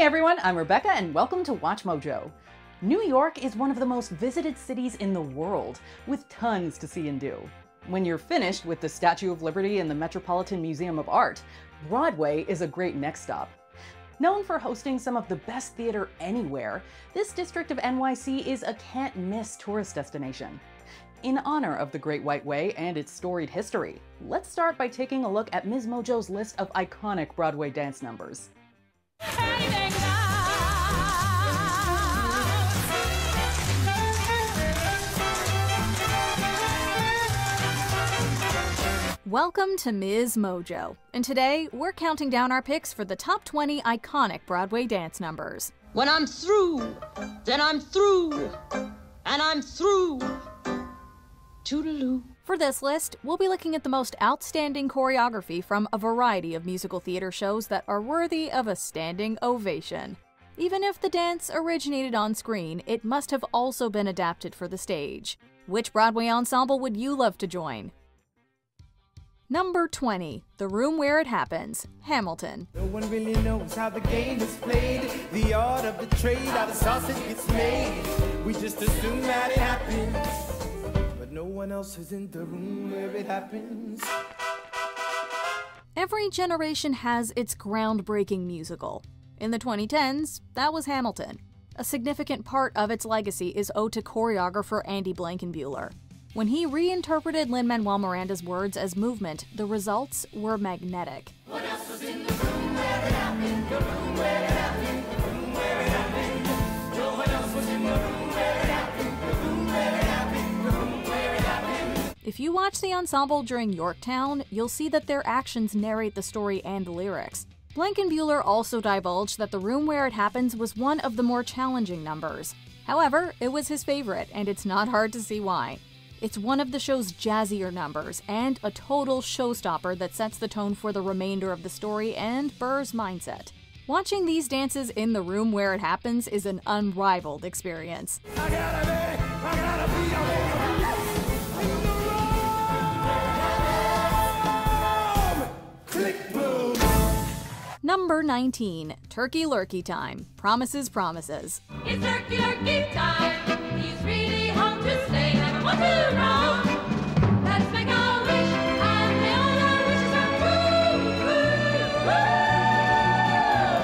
Hey everyone, I'm Rebecca and welcome to Watch Mojo. New York is one of the most visited cities in the world, with tons to see and do. When you're finished with the Statue of Liberty and the Metropolitan Museum of Art, Broadway is a great next stop. Known for hosting some of the best theater anywhere, this district of NYC is a can't miss tourist destination. In honor of the Great White Way and its storied history, let's start by taking a look at Ms. Mojo's list of iconic Broadway dance numbers. Welcome to Ms. Mojo, and today we're counting down our picks for the top 20 iconic Broadway dance numbers. When I'm through, then I'm through, and I'm through. Toodaloo. For this list, we'll be looking at the most outstanding choreography from a variety of musical theater shows that are worthy of a standing ovation. Even if the dance originated on screen, it must have also been adapted for the stage. Which Broadway ensemble would you love to join? Number 20, The Room Where It Happens, Hamilton. No one really knows how the game is played, the art of the trade, how the sausage gets made. We just assume that it happens, one else is in the room where it happens. Every generation has its groundbreaking musical. In the 2010s, that was Hamilton. A significant part of its legacy is owed to choreographer Andy Blankenbuehler. When he reinterpreted Lin Manuel Miranda's words as movement, the results were magnetic. If you watch the ensemble during Yorktown, you'll see that their actions narrate the story and the lyrics. Blankenbuehler also divulged that the room where it happens was one of the more challenging numbers. However, it was his favorite, and it's not hard to see why. It's one of the show's jazzier numbers, and a total showstopper that sets the tone for the remainder of the story and Burr's mindset. Watching these dances in the room where it happens is an unrivaled experience. Number 19, Turkey Lurkey Time. Promises, Promises. It's turkey lurkey time. He's really home to stay. Never want to roam. Let's make a wish and may all our wishes come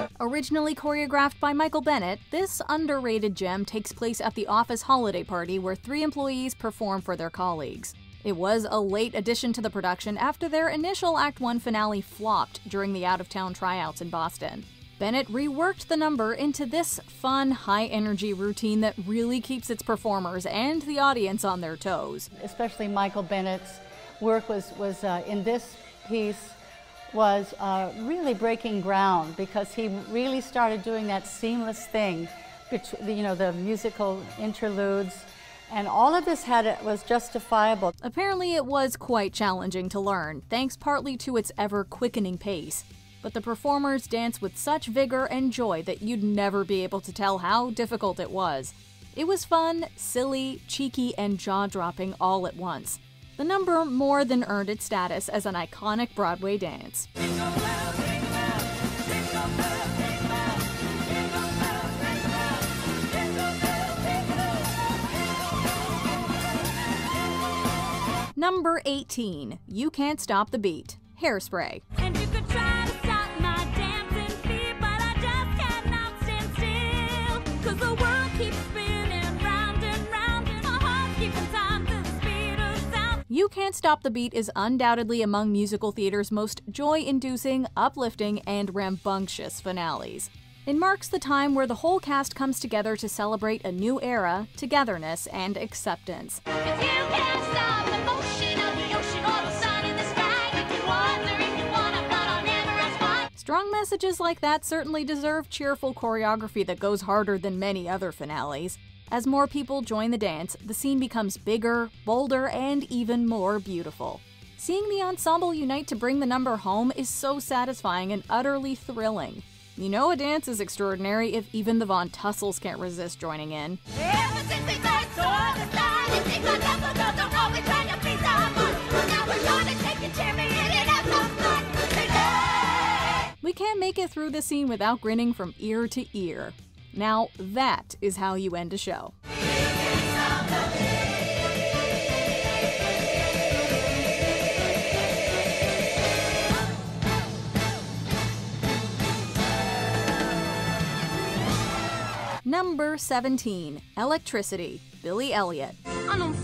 true. Originally choreographed by Michael Bennett, this underrated gem takes place at the office holiday party where three employees perform for their colleagues. It was a late addition to the production after their initial Act 1 finale flopped during the out of town tryouts in Boston. Bennett reworked the number into this fun, high energy routine that really keeps its performers and the audience on their toes. especially Michael Bennett's work was, was uh, in this piece was uh, really breaking ground because he really started doing that seamless thing you know the musical interludes and all of this had it was justifiable Apparently, it was quite challenging to learn, thanks partly to its ever quickening pace. But the performers dance with such vigor and joy that you'd never be able to tell how difficult it was. It was fun, silly, cheeky, and jaw dropping all at once. The number more than earned its status as an iconic Broadway dance. Number 18, You Can't Stop the heart keeping time to the speed of sound. You Can't Stop the Beat is undoubtedly among musical theater's most joy inducing, uplifting, and rambunctious finales. It marks the time where the whole cast comes together to celebrate a new era, togetherness, and acceptance. Strong messages like that certainly deserve cheerful choreography that goes harder than many other finales. As more people join the dance, the scene becomes bigger, bolder, and even more beautiful. Seeing the ensemble unite to bring the number home is so satisfying and utterly thrilling. You know a dance is extraordinary if even the Von Tussles can't resist joining in. We can't make it through this scene without grinning from ear to ear. Now, that is how you end a show. Number 17, Electricity, Billy Elliot. I'm.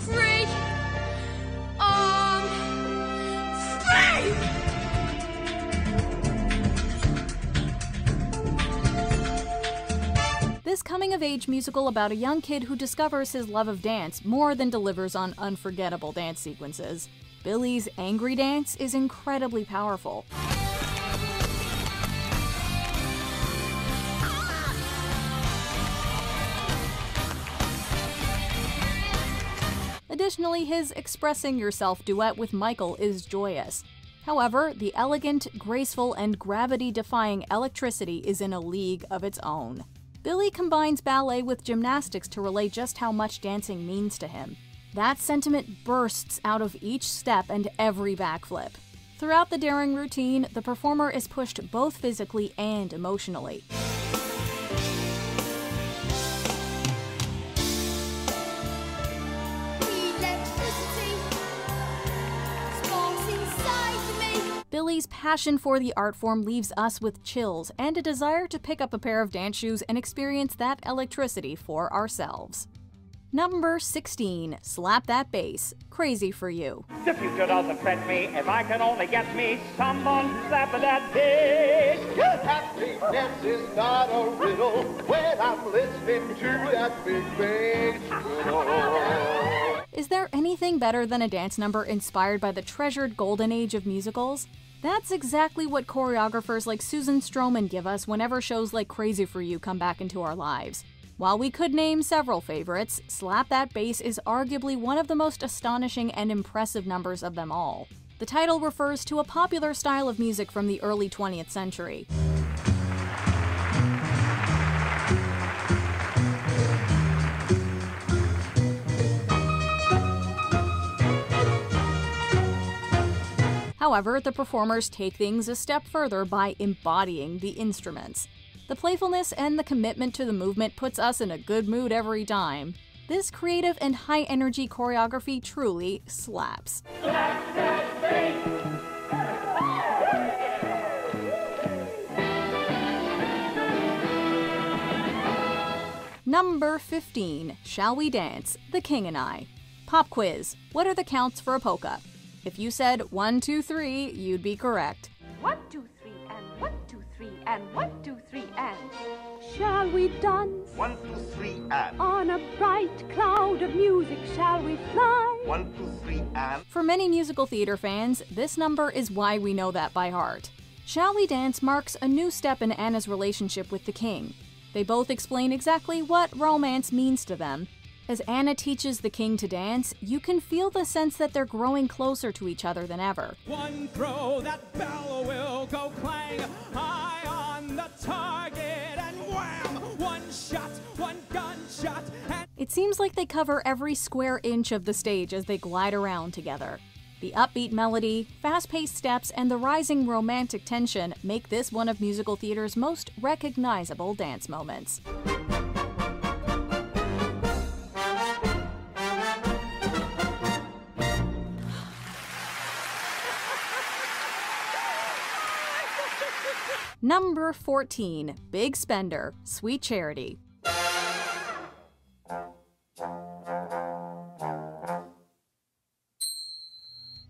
This coming of age musical about a young kid who discovers his love of dance more than delivers on unforgettable dance sequences. Billy's angry dance is incredibly powerful. Additionally, his Expressing Yourself duet with Michael is joyous. However, the elegant, graceful, and gravity defying electricity is in a league of its own. Billy combines ballet with gymnastics to relay just how much dancing means to him. That sentiment bursts out of each step and every backflip. Throughout the daring routine, the performer is pushed both physically and emotionally. Passion for the art form leaves us with chills and a desire to pick up a pair of dance shoes and experience that electricity for ourselves. Number 16, Slap That Bass, Crazy for You. The future doesn't fret me if I can only get me someone slapping that bass. Happiness is not a riddle when I'm listening to that big bass. Is there anything better than a dance number inspired by the treasured golden age of musicals? That's exactly what choreographers like Susan Stroman give us whenever shows like Crazy for You come back into our lives. While we could name several favorites, Slap That Bass is arguably one of the most astonishing and impressive numbers of them all. The title refers to a popular style of music from the early 20th century. However, the performers take things a step further by embodying the instruments. The playfulness and the commitment to the movement puts us in a good mood every time. This creative and high energy choreography truly slaps. Number 15, Shall We Dance? The King and I. Pop quiz. What are the counts for a polka? If you said one, two, three, you'd be correct. One, two, three, and one, two, three, and one, two, three, and. Shall we dance One, two, three, and. on a bright cloud of music? Shall we fly? One, two, three, and. For many musical theater fans, this number is why we know that by heart. Shall We Dance marks a new step in Anna's relationship with the king. They both explain exactly what romance means to them. As Anna teaches the king to dance, you can feel the sense that they're growing closer to each other than ever. One throw, that bell will go clang. High on the target, and wham! One shot, one gunshot, and It seems like they cover every square inch of the stage as they glide around together. The upbeat melody, fast paced steps, and the rising romantic tension make this one of musical theater's most recognizable dance moments. Number 14, Big Spender, Sweet Charity.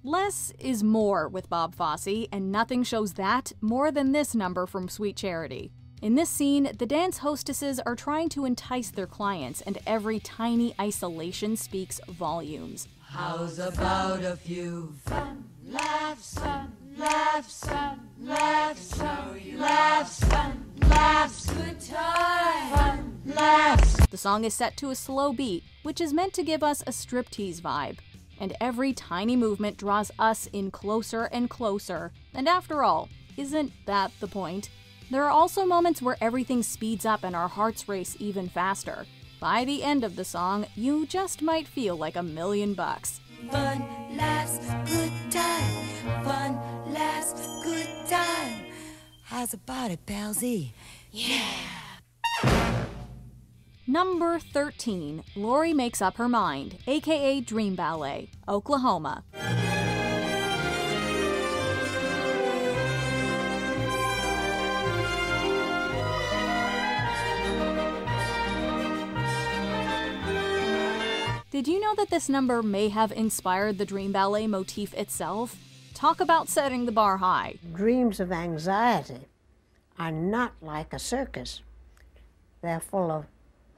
Less is more with Bob Fosse, and nothing shows that more than this number from Sweet Charity. In this scene, the dance hostesses are trying to entice their clients, and every tiny isolation speaks volumes. How's about a few fun laughs, fun laughs, fun laughs, fun laughs, fun laughs, good time, fun laughs. The song is set to a slow beat, which is meant to give us a striptease vibe. And every tiny movement draws us in closer and closer. And after all, isn't that the point? There are also moments where everything speeds up and our hearts race even faster. By the end of the song, you just might feel like a million bucks. Fun laughs, good time, fun laughs, good time. How's about it, pal Z? Yeah. Number 13, Laurey Makes Up Her Mind, aka Dream Ballet, Oklahoma. Did you know that this number may have inspired the Dream Ballet motif itself? Talk about setting the bar high. Dreams of anxiety are not like a circus. They're full of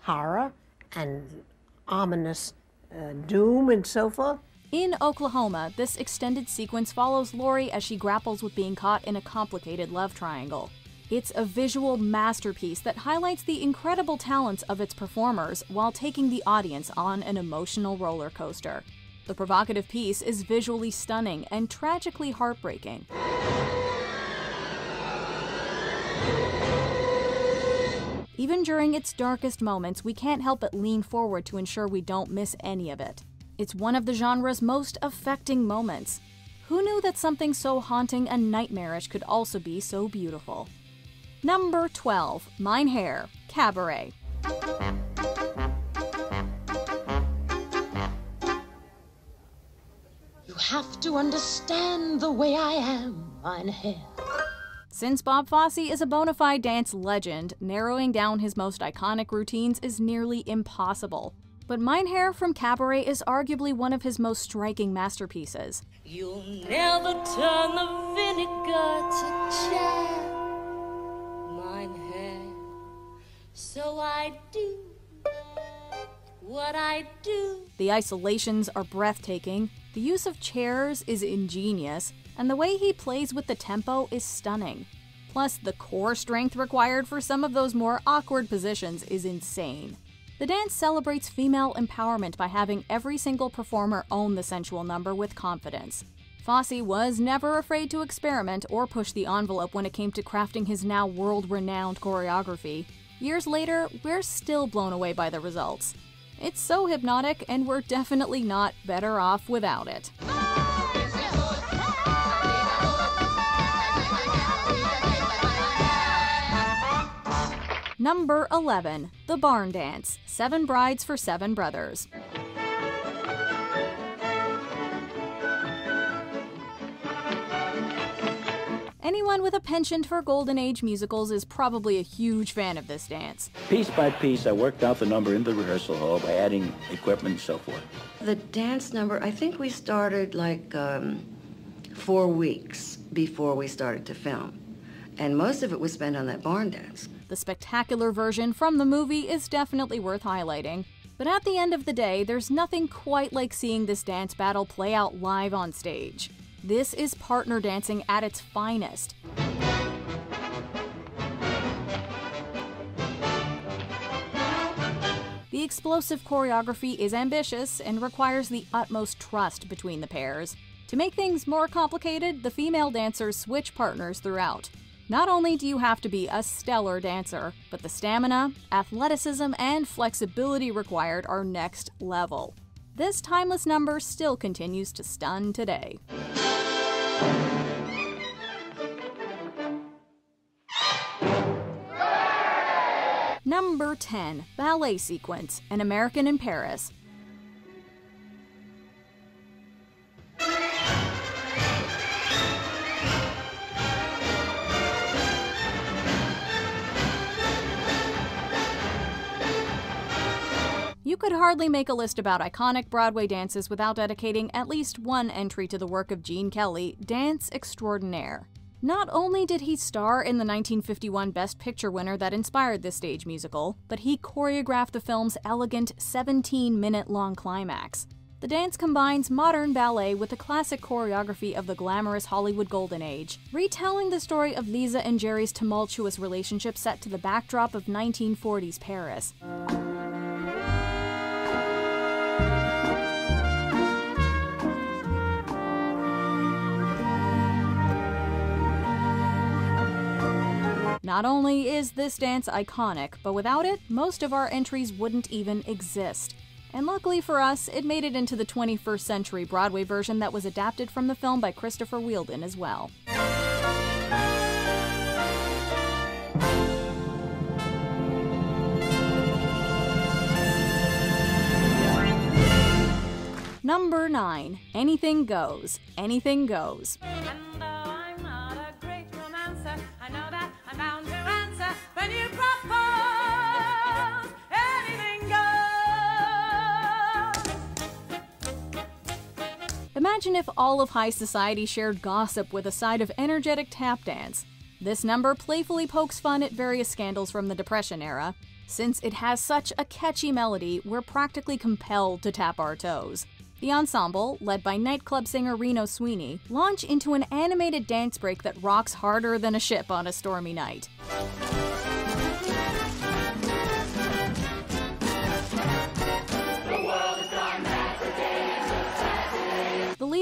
horror and ominous uh, doom and so forth. In Oklahoma, this extended sequence follows Laurey as she grapples with being caught in a complicated love triangle. It's a visual masterpiece that highlights the incredible talents of its performers while taking the audience on an emotional roller coaster. The provocative piece is visually stunning and tragically heartbreaking. Even during its darkest moments, we can't help but lean forward to ensure we don't miss any of it. It's one of the genre's most affecting moments. Who knew that something so haunting and nightmarish could also be so beautiful? Number 12, Mein Herr, Cabaret. You have to understand the way I am, mein Herr. Since Bob Fosse is a bona fide dance legend, narrowing down his most iconic routines is nearly impossible. But Mein Herr from Cabaret is arguably one of his most striking masterpieces. You'll never turn the vinegar to jam. Mein Herr, so I do what I do. The isolations are breathtaking, the use of chairs is ingenious, and the way he plays with the tempo is stunning. Plus, the core strength required for some of those more awkward positions is insane. The dance celebrates female empowerment by having every single performer own the sensual number with confidence. Fosse was never afraid to experiment or push the envelope when it came to crafting his now world renowned choreography. Years later, we're still blown away by the results. It's so hypnotic, and we're definitely not better off without it. Number 11, The Barn Dance Seven Brides for Seven Brothers. Anyone with a penchant for Golden Age musicals is probably a huge fan of this dance. Piece by piece, I worked out the number in the rehearsal hall by adding equipment and so forth. The dance number, I think we started like um, four weeks before we started to film. And most of it was spent on that barn dance. The spectacular version from the movie is definitely worth highlighting. But at the end of the day, there's nothing quite like seeing this dance battle play out live on stage. This is partner dancing at its finest. The explosive choreography is ambitious and requires the utmost trust between the pairs. To make things more complicated, the female dancers switch partners throughout. Not only do you have to be a stellar dancer, but the stamina, athleticism, and flexibility required are next level. This timeless number still continues to stun today. Number 10, Ballet Sequence, An American in Paris. You could hardly make a list about iconic Broadway dances without dedicating at least one entry to the work of Gene Kelly, dance extraordinaire. Not only did he star in the 1951 Best Picture winner that inspired this stage musical, but he choreographed the film's elegant 17 minute long climax. The dance combines modern ballet with the classic choreography of the glamorous Hollywood Golden Age, retelling the story of Lisa and Jerry's tumultuous relationship set to the backdrop of 1940s Paris. Not only is this dance iconic, but without it, most of our entries wouldn't even exist. And luckily for us, it made it into the 21st century Broadway version that was adapted from the film by Christopher Wheeldon as well. Number 9. Anything Goes. Anything Goes. Hello. Imagine if all of high society shared gossip with a side of energetic tap dance. This number playfully pokes fun at various scandals from the Depression era. Since it has such a catchy melody, we're practically compelled to tap our toes. The ensemble, led by nightclub singer Reno Sweeney, launch into an animated dance break that rocks harder than a ship on a stormy night.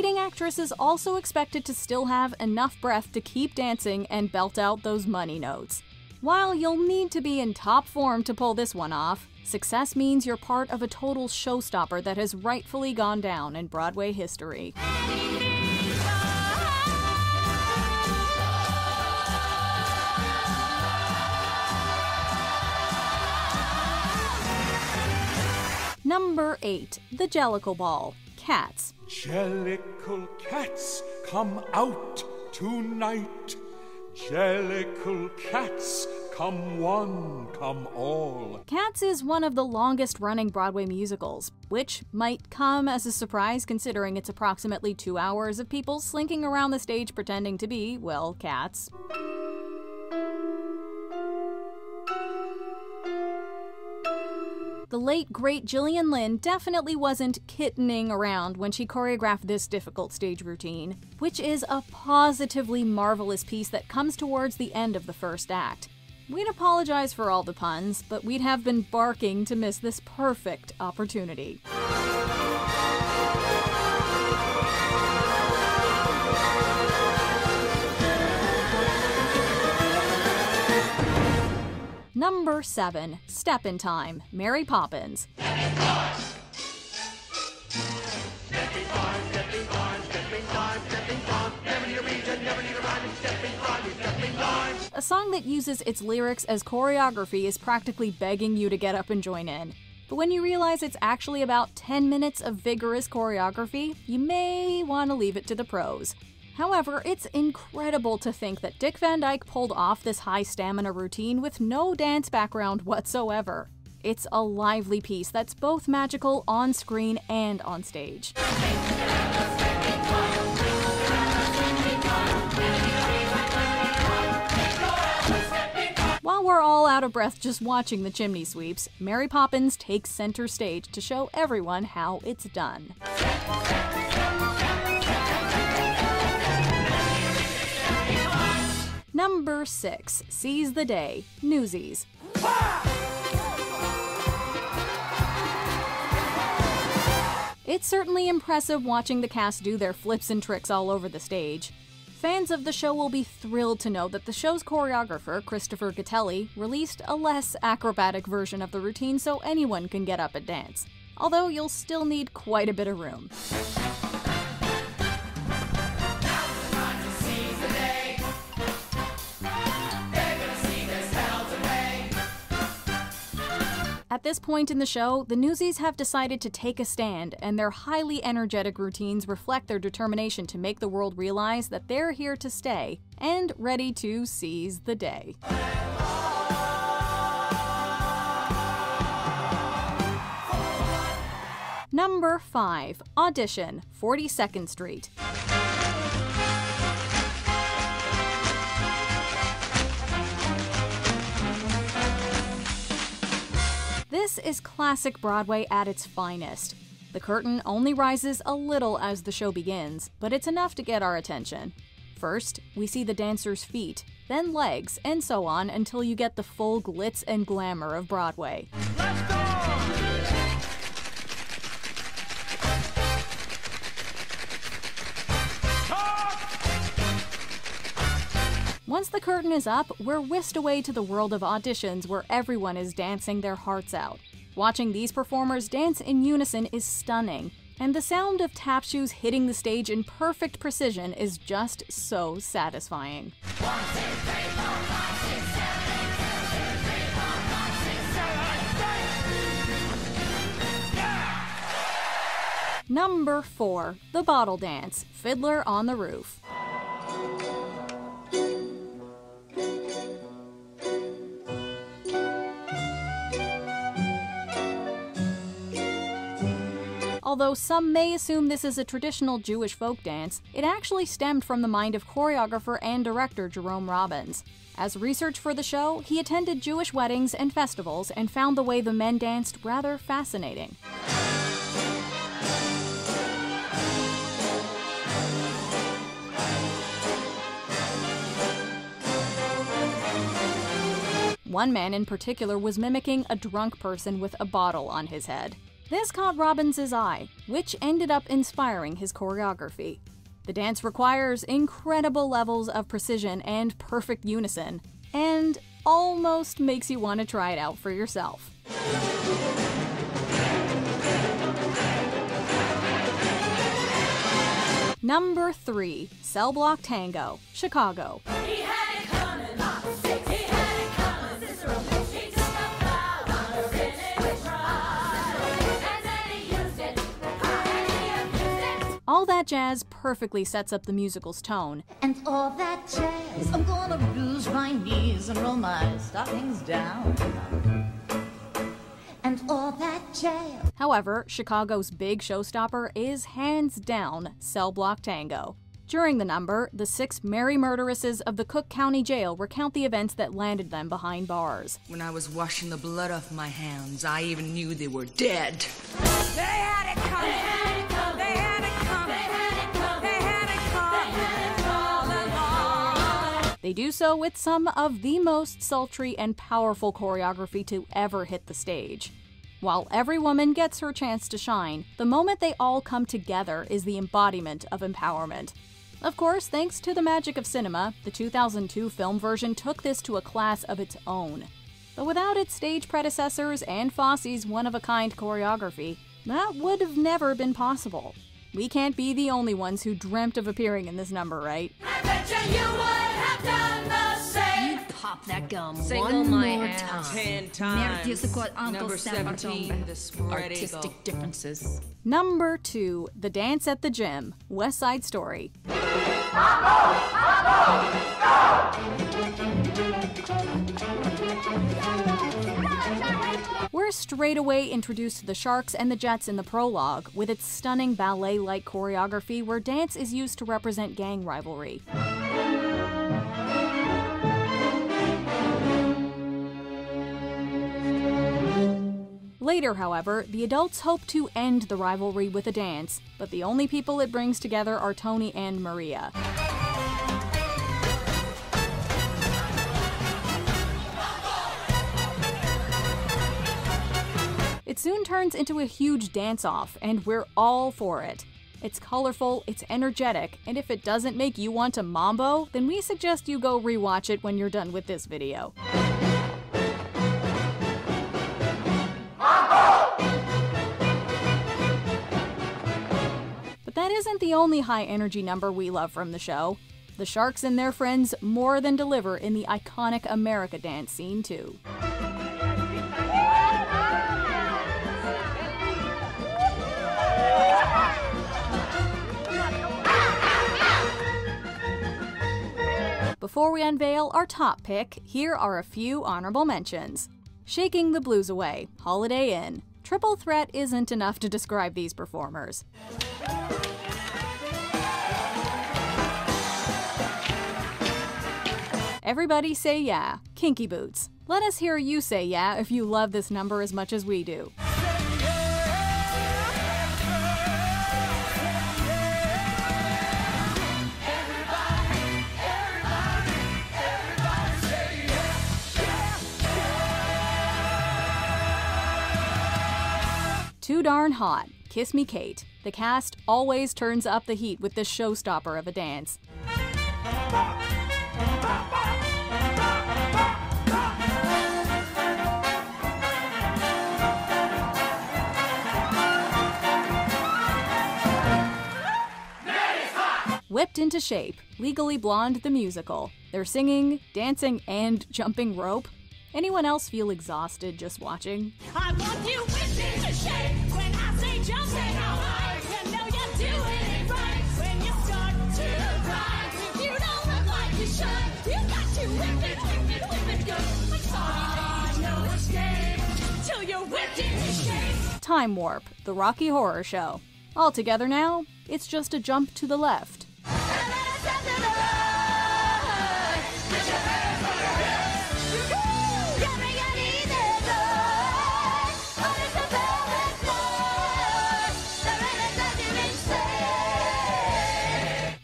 Leading actress is also expected to still have enough breath to keep dancing and belt out those money notes. While you'll need to be in top form to pull this one off, success means you're part of a total showstopper that has rightfully gone down in Broadway history. Number 8. The Jellicle Ball. Cats. Jellicle cats, come out tonight. Jellicle cats, come one, come all. Cats is one of the longest running Broadway musicals, which might come as a surprise considering it's approximately two hours of people slinking around the stage pretending to be, well, cats. The late, great Gillian Lynne definitely wasn't kittening around when she choreographed this difficult stage routine, which is a positively marvelous piece that comes towards the end of the first act. We'd apologize for all the puns, but we'd have been barking to miss this perfect opportunity. Number 7. Step in Time. Mary Poppins. A song that uses its lyrics as choreography is practically begging you to get up and join in. But when you realize it's actually about 10 minutes of vigorous choreography, you may want to leave it to the pros. However, it's incredible to think that Dick Van Dyke pulled off this high stamina routine with no dance background whatsoever. It's a lively piece that's both magical on screen and on stage. While we're all out of breath just watching the chimney sweeps, Mary Poppins takes center stage to show everyone how it's done. Number 6. Seize the Day. Newsies. It's certainly impressive watching the cast do their flips and tricks all over the stage. Fans of the show will be thrilled to know that the show's choreographer, Christopher Gattelli, released a less acrobatic version of the routine so anyone can get up and dance. Although you'll still need quite a bit of room. At this point in the show, the Newsies have decided to take a stand, and their highly energetic routines reflect their determination to make the world realize that they're here to stay and ready to seize the day. Number 5. Audition 42nd Street. This is classic Broadway at its finest. The curtain only rises a little as the show begins, but it's enough to get our attention. First, we see the dancer's feet, then legs, and so on until you get the full glitz and glamour of Broadway. Once the curtain is up, we're whisked away to the world of auditions where everyone is dancing their hearts out. Watching these performers dance in unison is stunning, and the sound of tap shoes hitting the stage in perfect precision is just so satisfying. Number 4. The Bottle Dance Fiddler on the Roof. Although some may assume this is a traditional Jewish folk dance, it actually stemmed from the mind of choreographer and director Jerome Robbins. As research for the show, he attended Jewish weddings and festivals and found the way the men danced rather fascinating. One man in particular was mimicking a drunk person with a bottle on his head. This caught Robbins' eye, which ended up inspiring his choreography. The dance requires incredible levels of precision and perfect unison, and almost makes you want to try it out for yourself. Number 3 Cell Block Tango, Chicago. All that jazz perfectly sets up the musical's tone, And all that jazz, I'm gonna bruise my knees and roll my stockings down. And all that jazz. However, Chicago's big showstopper is hands down Cell Block Tango. During the number, the six merry murderesses of the Cook County Jail recount the events that landed them behind bars. When I was washing the blood off my hands, I even knew they were dead. They had it coming. They do so with some of the most sultry and powerful choreography to ever hit the stage. While every woman gets her chance to shine, the moment they all come together is the embodiment of empowerment. Of course, thanks to the magic of cinema, the 2002 film version took this to a class of its own. But without its stage predecessors and Fosse's one of a kind choreography, that would have never been possible. We can't be the only ones who dreamt of appearing in this number, right? You Pop that gum Single one my more time. ten times. Nervous got Uncle Number 17, the spread Artistic eagle. differences. Number 2 The Dance at the Gym West Side Story. We're straight away introduced the Sharks and the Jets in the prologue, with its stunning ballet like choreography where dance is used to represent gang rivalry. Later, however, the adults hope to end the rivalry with a dance, but the only people it brings together are Tony and Maria. It soon turns into a huge dance off, and we're all for it. It's colorful, it's energetic, and if it doesn't make you want to mambo, then we suggest you go rewatch it when you're done with this video. But that isn't the only high energy number we love from the show. The Sharks and their friends more than deliver in the iconic America dance scene, too. Before we unveil our top pick, here are a few honorable mentions. Shaking the Blues Away, Holiday Inn. Triple threat isn't enough to describe these performers. Everybody say yeah, Kinky Boots. Let us hear you say yeah if you love this number as much as we do. Too darn hot. Kiss Me Kate. The cast always turns up the heat with this showstopper of a dance. Whipped into Shape, Legally Blonde the musical. They're singing, dancing, and jumping rope. Anyone else feel exhausted just watching? I want you to shake when I say jump I'm. Time Warp, the Rocky Horror Show. All together now, it's just a jump to the left.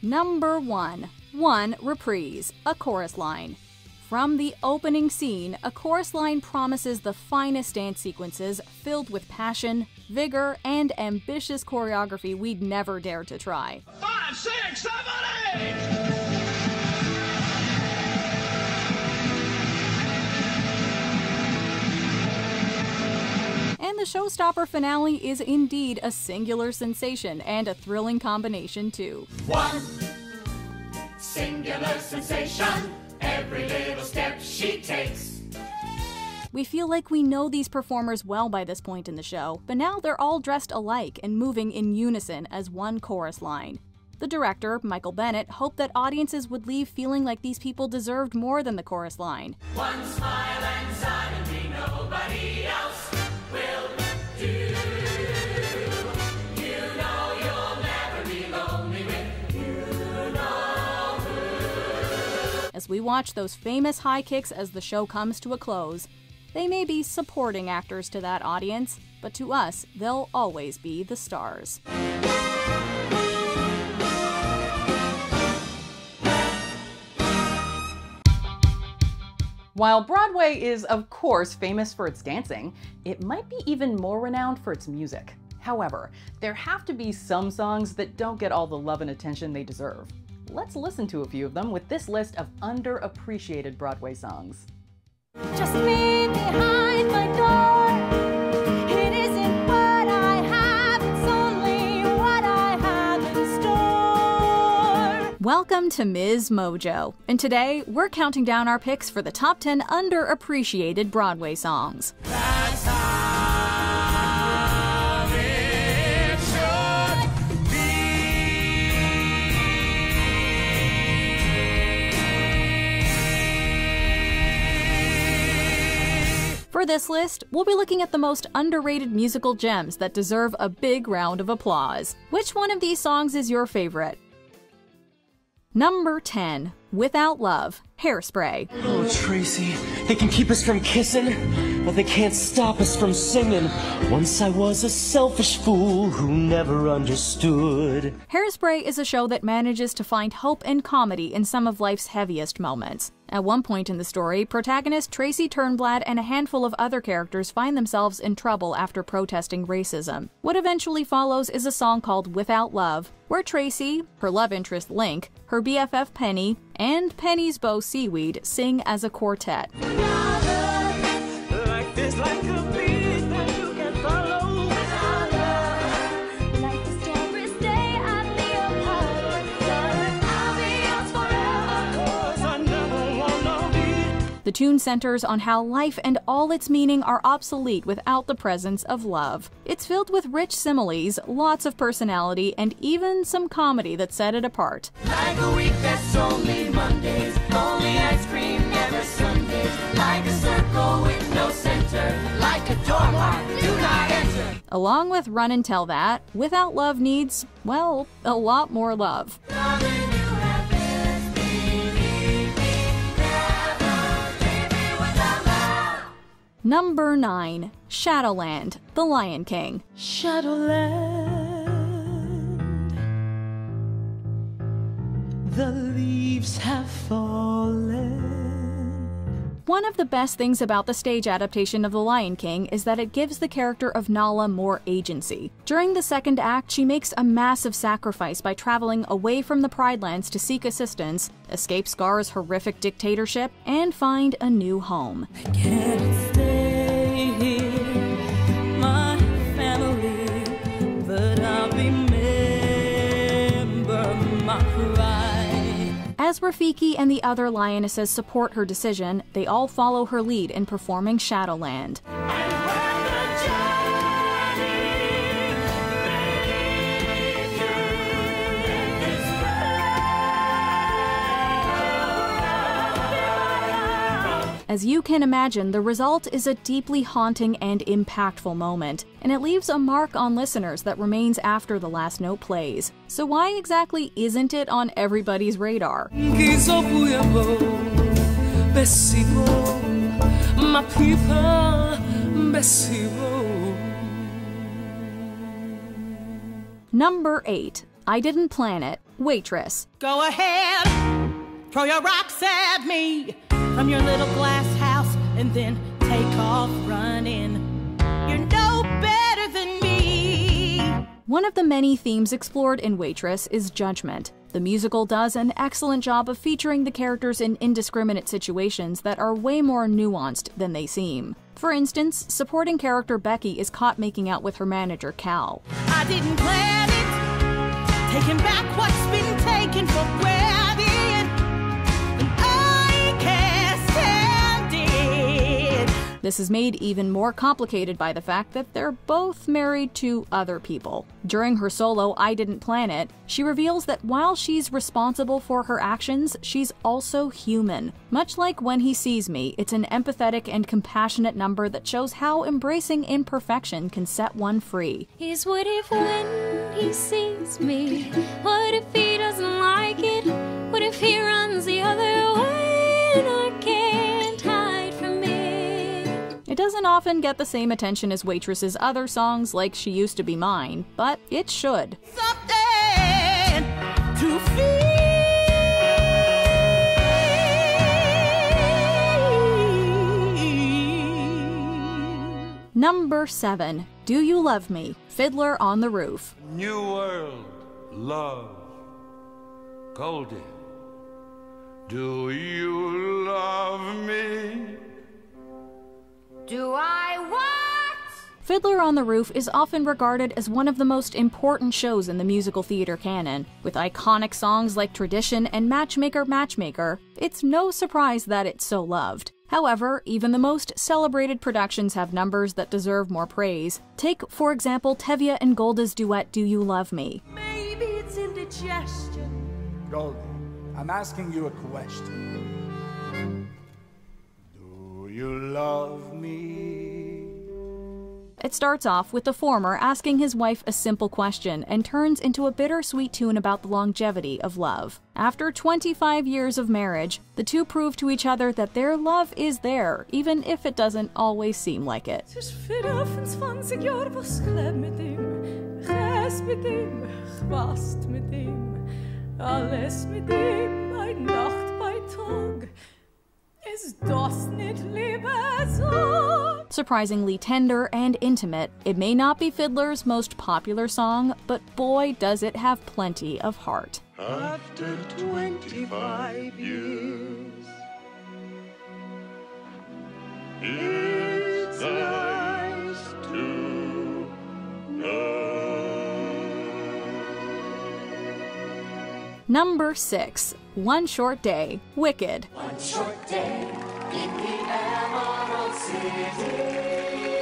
Number 1. 1. Reprise, a chorus line. From the opening scene, a chorus line promises the finest dance sequences filled with passion, vigor, and ambitious choreography we'd never dare to try. Five, six, seven, eight! And the showstopper finale is indeed a singular sensation and a thrilling combination, too. One singular sensation, every little step she takes. We feel like we know these performers well by this point in the show, but now they're all dressed alike and moving in unison as one chorus line. The director, Michael Bennett, hoped that audiences would leave feeling like these people deserved more than the chorus line. One smile and As we watch those famous high kicks as the show comes to a close, they may be supporting actors to that audience, but to us, they'll always be the stars. While Broadway is, of course, famous for its dancing, it might be even more renowned for its music. However, there have to be some songs that don't get all the love and attention they deserve. Let's listen to a few of them with this list of underappreciated Broadway songs. Just leave behind my door. It isn't what I have, it's only what I have in store. Welcome to Ms. Mojo, and today we're counting down our picks for the top 10 underappreciated Broadway songs. That's For this list, we'll be looking at the most underrated musical gems that deserve a big round of applause. Which one of these songs is your favorite? Number 10, Without Love, Hairspray. Oh, Tracy, they can keep us from kissing, but they can't stop us from singing. Once I was a selfish fool who never understood. Hairspray is a show that manages to find hope and comedy in some of life's heaviest moments. At one point in the story, protagonist Tracy Turnblad and a handful of other characters find themselves in trouble after protesting racism. What eventually follows is a song called Without Love, where Tracy, her love interest Link, her BFF Penny, and Penny's beau Seaweed sing as a quartet. The tune centers on how life and all its meaning are obsolete without the presence of love. It's filled with rich similes, lots of personality, and even some comedy that set it apart. Like a week that's only Mondays, only ice cream, never Sundays. Like a circle with no center, like a door marked, do not enter. Along with Run and Tell That, Without Love needs, well, a lot more love. Number 9, Shadowland, The Lion King. Shadowland, the leaves have fallen. One of the best things about the stage adaptation of The Lion King is that it gives the character of Nala more agency. During the second act, she makes a massive sacrifice by traveling away from the Pride Lands to seek assistance, escape Scar's horrific dictatorship, and find a new home. Stay here, my family, but I'll remember my cry. As Rafiki and the other lionesses support her decision, they all follow her lead in performing Shadowland. As you can imagine, the result is a deeply haunting and impactful moment, and it leaves a mark on listeners that remains after the last note plays. So, why exactly isn't it on everybody's radar? Number 8. I Didn't Plan It, Waitress. Go ahead, throw your rocks at me from your little glass house and then take off running. You're no better than me. One of the many themes explored in Waitress is judgment. The musical does an excellent job of featuring the characters in indiscriminate situations that are way more nuanced than they seem. For instance, supporting character Becky is caught making out with her manager Cal. I didn't plan it, taking back what's been taken for granted. This is made even more complicated by the fact that they're both married to other people. During her solo I Didn't Plan It, she reveals that while she's responsible for her actions, she's also human. Much like When He Sees Me, it's an empathetic and compassionate number that shows how embracing imperfection can set one free. Is what if when he sees me? What if he doesn't like it? What if he runs the other way doesn't often get the same attention as Waitress's other songs like She Used to Be Mine, but it should. Something to Number 7. Do You Love Me? Fiddler on the Roof. New World, Love, Golden. Do you love me? Do I what? Fiddler on the Roof is often regarded as one of the most important shows in the musical theater canon. With iconic songs like Tradition and Matchmaker Matchmaker, it's no surprise that it's so loved. However, even the most celebrated productions have numbers that deserve more praise. Take, for example, Tevye and Golde's duet Do You Love Me? Maybe it's indigestion. Golde, I'm asking you a question. Do you love me? It starts off with the former asking his wife a simple question and turns into a bittersweet tune about the longevity of love. After 25 years of marriage, the two prove to each other that their love is there, even if it doesn't always seem like it. Surprisingly tender and intimate, it may not be Fiddler's most popular song, but boy does it have plenty of heart. After 25 years, it's nice to Number 6. One Short Day, Wicked. One short day in the Emerald City.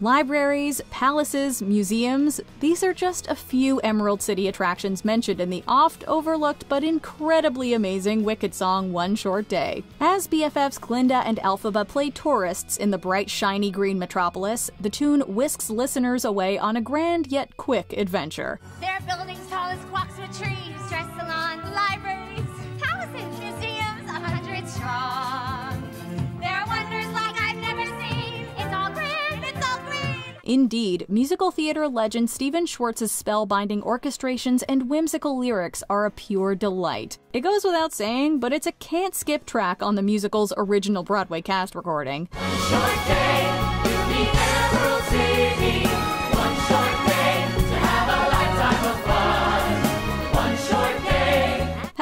Libraries, palaces, museums, these are just a few Emerald City attractions mentioned in the oft overlooked but incredibly amazing Wicked song One Short Day. As BFFs Glinda and Elphaba play tourists in the bright, shiny green metropolis, the tune whisks listeners away on a grand yet quick adventure. There are buildings tall as trees, dress salons, libraries, palaces, museums, a hundred strong. Indeed, musical theater legend Stephen Schwartz's spellbinding orchestrations and whimsical lyrics are a pure delight. It goes without saying, but it's a can't skip track on the musical's original Broadway cast recording.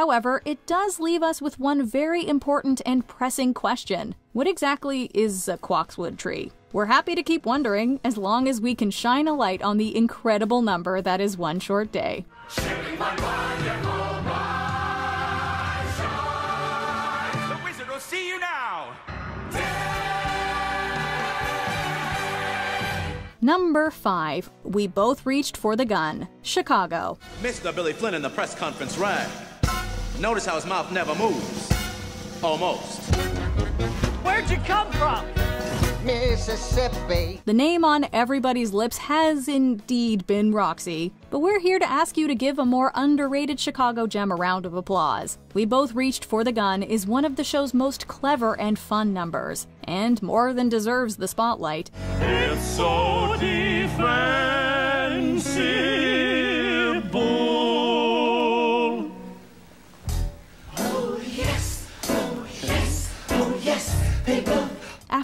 However, it does leave us with one very important and pressing question. What exactly is a Quoxwood tree? We're happy to keep wondering as long as we can shine a light on the incredible number that is one short day. Sharing my wonderful mind shine. The wizard will see you now. Number 5. We both reached for the gun. Chicago. Mr. Billy Flynn in the press conference rag. Notice how his mouth never moves. Almost. Where'd you come from? Mississippi. The name on everybody's lips has indeed been Roxie, but we're here to ask you to give a more underrated Chicago gem a round of applause. We Both Reached for the Gun is one of the show's most clever and fun numbers, and more than deserves the spotlight. It's so defensible.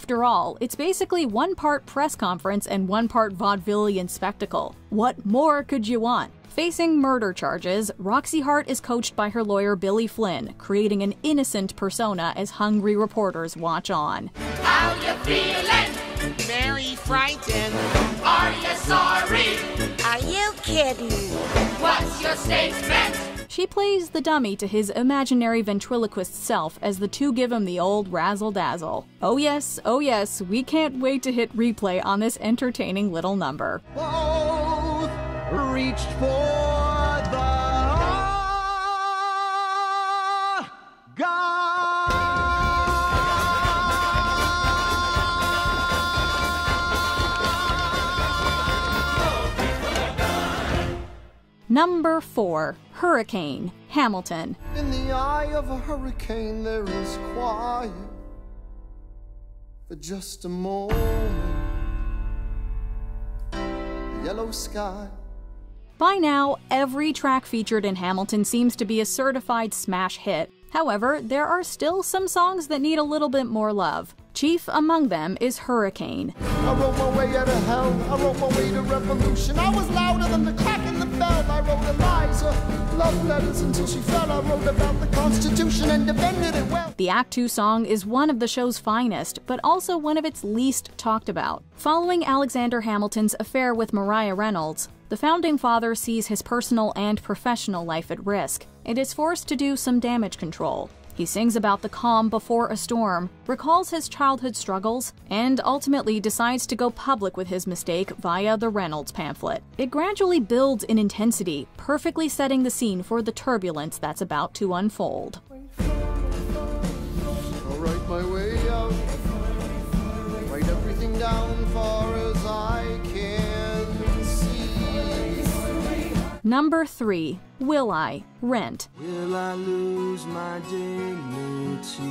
After all, it's basically one part press conference and one part vaudevillian spectacle. What more could you want? Facing murder charges, Roxie Hart is coached by her lawyer Billy Flynn, creating an innocent persona as hungry reporters watch on. How you feeling? Very frightened. Are you sorry? Are you kidding? What's your statement? She plays the dummy to his imaginary ventriloquist self as the two give him the old razzle dazzle. Oh, yes, oh, yes, we can't wait to hit replay on this entertaining little number. Both reached for the ah, Number 4 Hurricane, Hamilton. In the eye of a hurricane, there is quiet for just a moment. Yellow sky. By now, every track featured in Hamilton seems to be a certified smash hit. However, there are still some songs that need a little bit more love. Chief among them is Hurricane. I wrote my way out of hell. I wrote my way to revolution. I was louder than the in the bell. I wrote Eliza love letters until she fell. I wrote about the Constitution and defended it well. The Act 2 song is one of the show's finest, but also one of its least talked about. Following Alexander Hamilton's affair with Maria Reynolds, the founding father sees his personal and professional life at risk and is forced to do some damage control. He sings about the calm before a storm, recalls his childhood struggles, and ultimately decides to go public with his mistake via the Reynolds pamphlet. It gradually builds in intensity, perfectly setting the scene for the turbulence that's about to unfold. Number 3 Will I? Rent. Will I lose my dignity?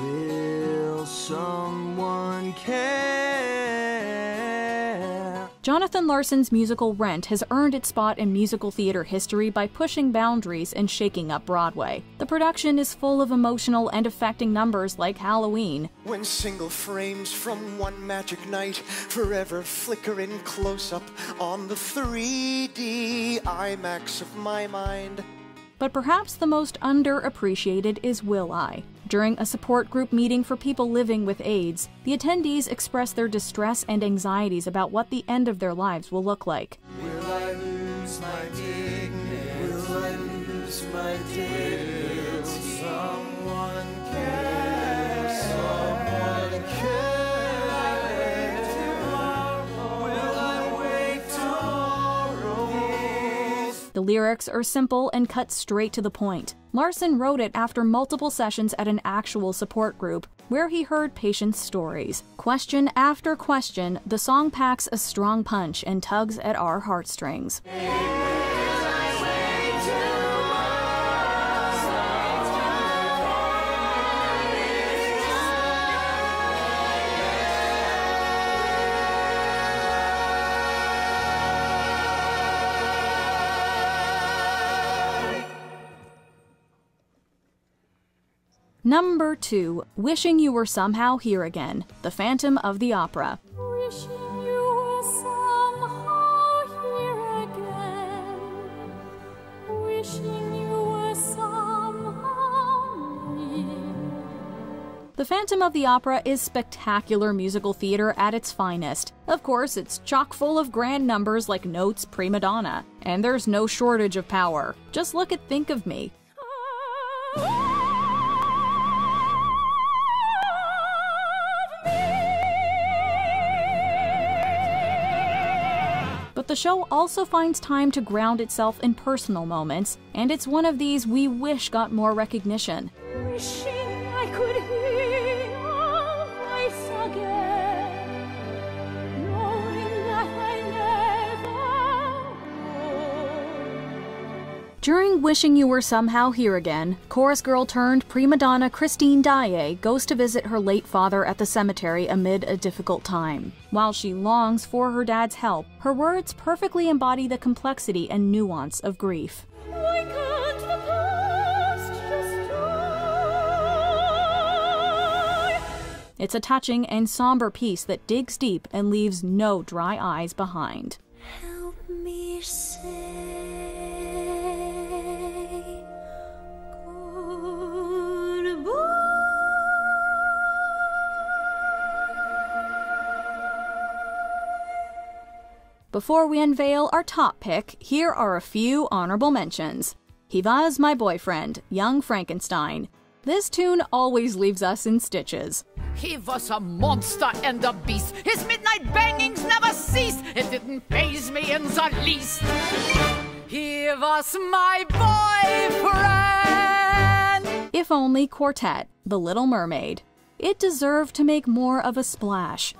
Will someone care? Jonathan Larson's musical Rent has earned its spot in musical theater history by pushing boundaries and shaking up Broadway. The production is full of emotional and affecting numbers like Halloween, When single frames from one magic night forever flicker in close up on the 3D IMAX of my mind. But perhaps the most underappreciated is Will I. During a support group meeting for people living with AIDS, the attendees express their distress and anxieties about what the end of their lives will look like. Will The lyrics are simple and cut straight to the point. Larson wrote it after multiple sessions at an actual support group, where he heard patients' stories. Question after question, the song packs a strong punch and tugs at our heartstrings. Number 2 Wishing You Were Somehow Here Again, The Phantom of the Opera. Wishing you were somehow here again. Wishing you were somehow near. The Phantom of the Opera is spectacular musical theater at its finest. Of course, it's chock full of grand numbers like Notes Prima Donna, and there's no shortage of power. Just look at Think of Me. Ah, the show also finds time to ground itself in personal moments, and it's one of these we wish got more recognition. Wishing I could During Wishing You Were Somehow Here Again, chorus girl turned prima donna Christine Daae goes to visit her late father at the cemetery amid a difficult time. While she longs for her dad's help, her words perfectly embody the complexity and nuance of grief. Why can't the past just die? It's a touching and somber piece that digs deep and leaves no dry eyes behind. Before we unveil our top pick, here are a few honorable mentions. He was my boyfriend, Young Frankenstein. This tune always leaves us in stitches. He was a monster and a beast. His midnight bangings never ceased. It didn't faze me in the least. He was my boyfriend. If only Quartet, The Little Mermaid. It deserved to make more of a splash.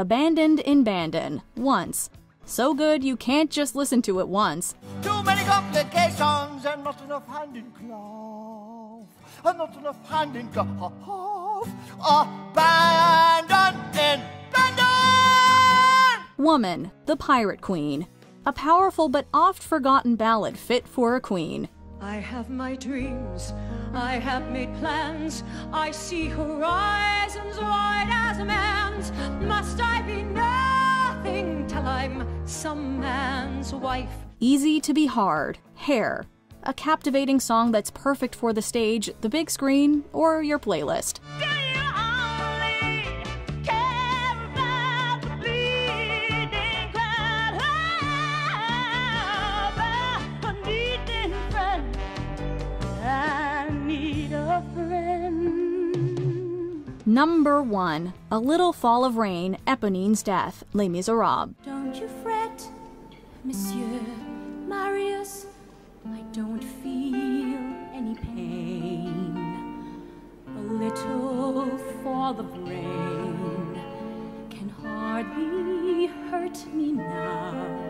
Abandoned in Bandon, once. So good you can't just listen to it once. Too many complications and not enough hand in glove. And not enough hand in glove. Abandoned in Bandon! Woman, the Pirate Queen. A powerful but oft forgotten ballad fit for a queen. I have my dreams, I have made plans, I see horizons wide as a man's. Must I be nothing till I'm some man's wife? Easy to be hard, Hair. A captivating song that's perfect for the stage, the big screen, or your playlist. Number 1 A Little Fall of Rain, Eponine's Death, Les Miserables. Don't you fret, Monsieur Marius. I don't feel any pain. A little fall of rain can hardly hurt me now.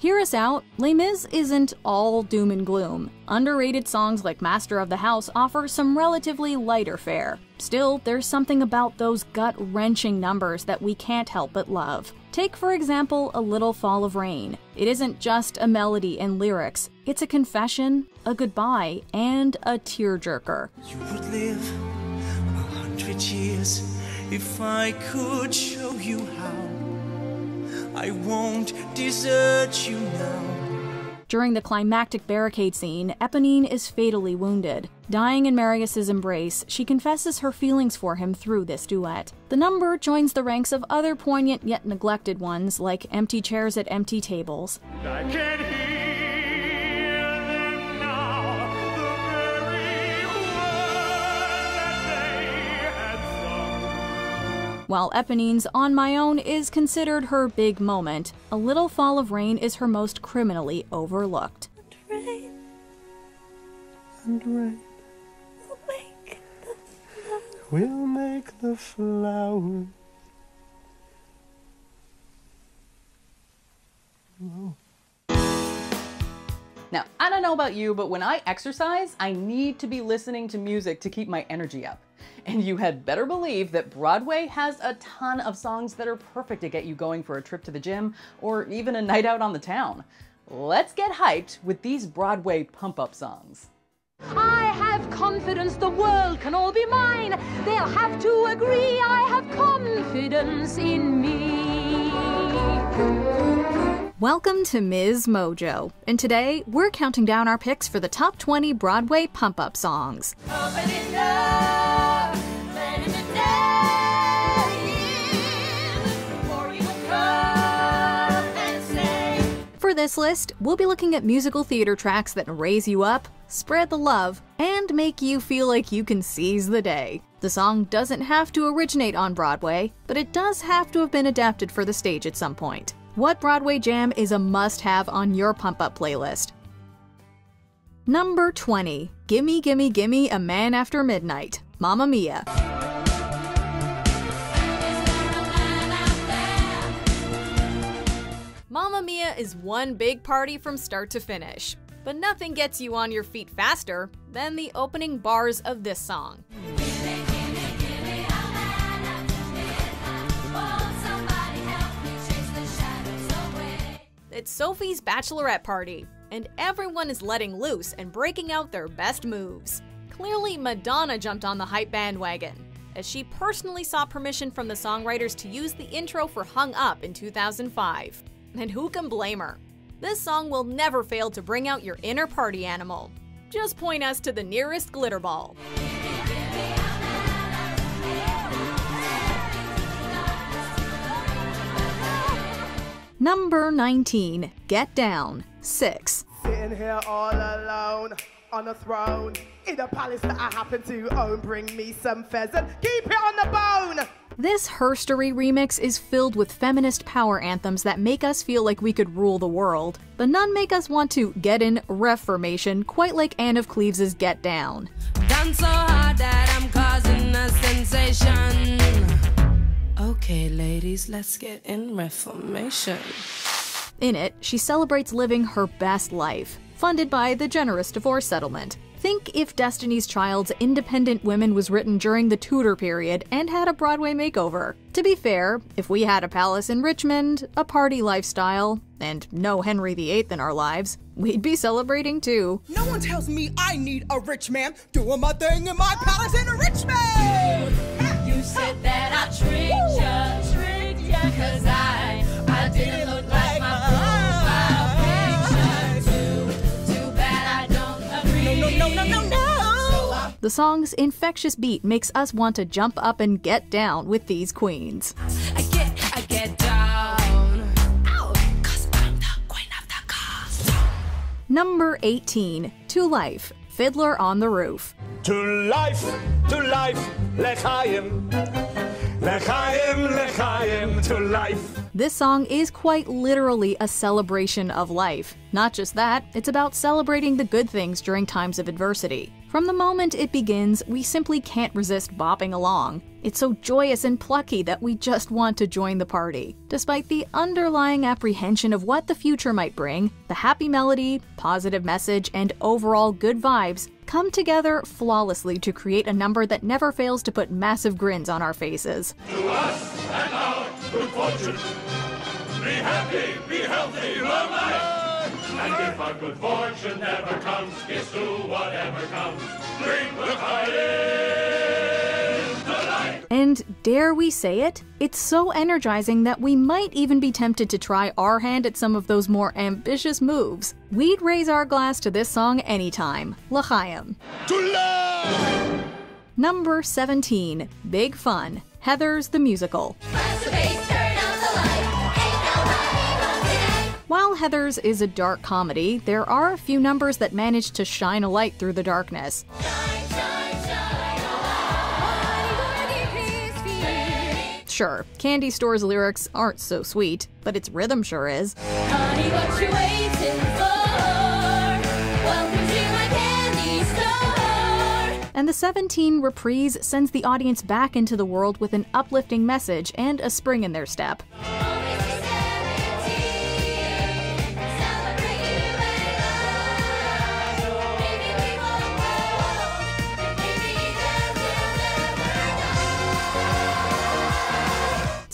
Hear us out, Les Mis isn't all doom and gloom. Underrated songs like Master of the House offer some relatively lighter fare. Still, there's something about those gut wrenching numbers that we can't help but love. Take, for example, A Little Fall of Rain. It isn't just a melody and lyrics, it's a confession, a goodbye, and a tearjerker. You would live a hundred years if I could show you how. I won't desert you now. During the climactic barricade scene, Eponine is fatally wounded. Dying in Marius's embrace, she confesses her feelings for him through this duet. The number joins the ranks of other poignant yet neglected ones like Empty Chairs at Empty Tables. While Eponine's On My Own is considered her big moment, A Little Fall of Rain is her most criminally overlooked. And rain will make the flowers. Now, I don't know about you, but when I exercise, I need to be listening to music to keep my energy up. And you had better believe that Broadway has a ton of songs that are perfect to get you going for a trip to the gym or even a night out on the town. Let's get hyped with these Broadway pump up songs. I have confidence the world can all be mine. They'll have to agree I have confidence in me. Welcome to Ms. Mojo, and today we're counting down our picks for the top 20 Broadway pump up songs. This list, we'll be looking at musical theater tracks that raise you up, spread the love, and make you feel like you can seize the day. The song doesn't have to originate on Broadway, but it does have to have been adapted for the stage at some point. What Broadway jam is a must have on your pump up playlist? Number 20 Gimme Gimme Gimme a Man After Midnight, Mamma Mia. Mamma Mia is one big party from start to finish. But nothing gets you on your feet faster than the opening bars of this song. It's Sophie's bachelorette party, and everyone is letting loose and breaking out their best moves. Clearly, Madonna jumped on the hype bandwagon, as she personally sought permission from the songwriters to use the intro for Hung Up in 2005. And who can blame her? This song will never fail to bring out your inner party animal. Just point us to the nearest glitter ball. Number 19, Get Down, 6. Sitting here all alone on a throne in a palace that I happen to own. Bring me some pheasant, keep it on the bone. This Herstory remix is filled with feminist power anthems that make us feel like we could rule the world, but none make us want to get in reformation quite like Anne of Cleves' Get Down. Done so hard that I'm causing a sensation. Okay, ladies, let's get in reformation. In it, she celebrates living her best life, funded by the generous divorce settlement. Think if Destiny's Child's Independent Women was written during the Tudor period and had a Broadway makeover. To be fair, if we had a palace in Richmond, a party lifestyle, and no Henry VIII in our lives, we'd be celebrating too. No one tells me I need a rich man doing my thing in my palace in Richmond. You said that I tricked ya, tricked ya, cause I, I The song's infectious beat makes us want to jump up and get down with these queens. I get, I get down. Ow, cause I'm the queen of the. Number 18, To Life, Fiddler on the Roof. To life, to life, l'chaim. L'chaim, l'chaim, to life. This song is quite literally a celebration of life. Not just that, it's about celebrating the good things during times of adversity. From the moment it begins, we simply can't resist bopping along. It's so joyous and plucky that we just want to join the party. Despite the underlying apprehension of what the future might bring, the happy melody, positive message, and overall good vibes come together flawlessly to create a number that never fails to put massive grins on our faces. To us and our good fortune. Be happy, be healthy, love life. And if our good fortune never comes, kiss to whatever comes. Drink the delight. And dare we say it? It's so energizing that we might even be tempted to try our hand at some of those more ambitious moves. We'd raise our glass to this song anytime. L'chaim. To love! Number 17, Big Fun, Heathers the Musical. While Heathers is a dark comedy, there are a few numbers that manage to shine a light through the darkness. Sure, Candy Store's lyrics aren't so sweet, but its rhythm sure is. Honey, what you waiting for? Welcome to my candy store. And the 17 reprise sends the audience back into the world with an uplifting message and a spring in their step.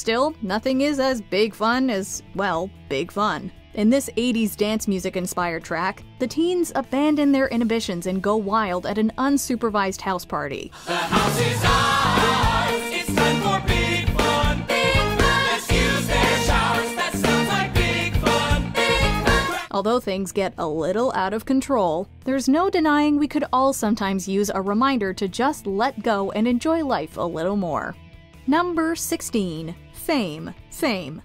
Still, nothing is as big fun as, well, big fun. In this 80s dance music inspired track, the teens abandon their inhibitions and go wild at an unsupervised house party. The house is ours. It's time for big fun. Big fun. Let's use their showers. That sounds like big fun. Big fun. Although things get a little out of control, there's no denying we could all sometimes use a reminder to just let go and enjoy life a little more. Number 16, same, same.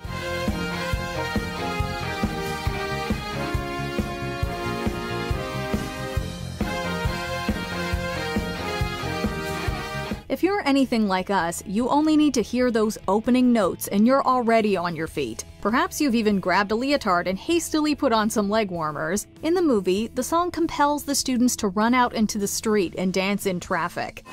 If you're anything like us, you only need to hear those opening notes and you're already on your feet. Perhaps you've even grabbed a leotard and hastily put on some leg warmers. In the movie, the song compels the students to run out into the street and dance in traffic.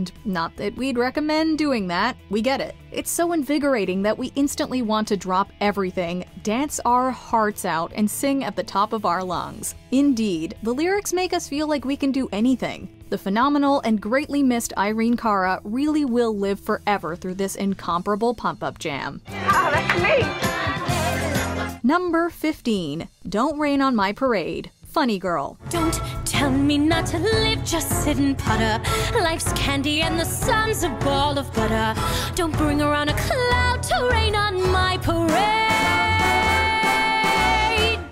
And not that we'd recommend doing that, we get it. It's so invigorating that we instantly want to drop everything, dance our hearts out, and sing at the top of our lungs. Indeed, the lyrics make us feel like we can do anything. The phenomenal and greatly missed Irene Cara really will live forever through this incomparable pump up jam. Ah, that's me! Number 15 Don't Rain on My Parade. Funny Girl. Don't tell me not to live, just sit and putter. Life's candy and the sun's a ball of butter. Don't bring around a cloud to rain on my parade.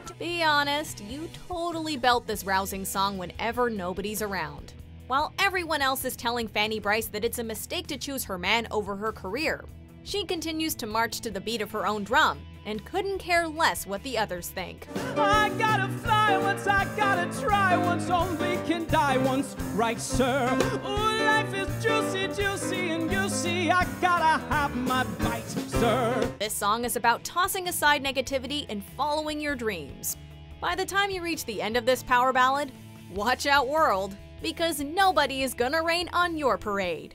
To be honest, you totally belt this rousing song whenever nobody's around. While everyone else is telling Fanny Brice that it's a mistake to choose her man over her career, she continues to march to the beat of her own drum and couldn't care less what the others think. I gotta fly once, I gotta try once, only can die once, right, sir? Ooh, life is juicy, juicy, and you see, I gotta have my bite, sir. This song is about tossing aside negativity and following your dreams. By the time you reach the end of this power ballad, watch out, world, because nobody is gonna rain on your parade.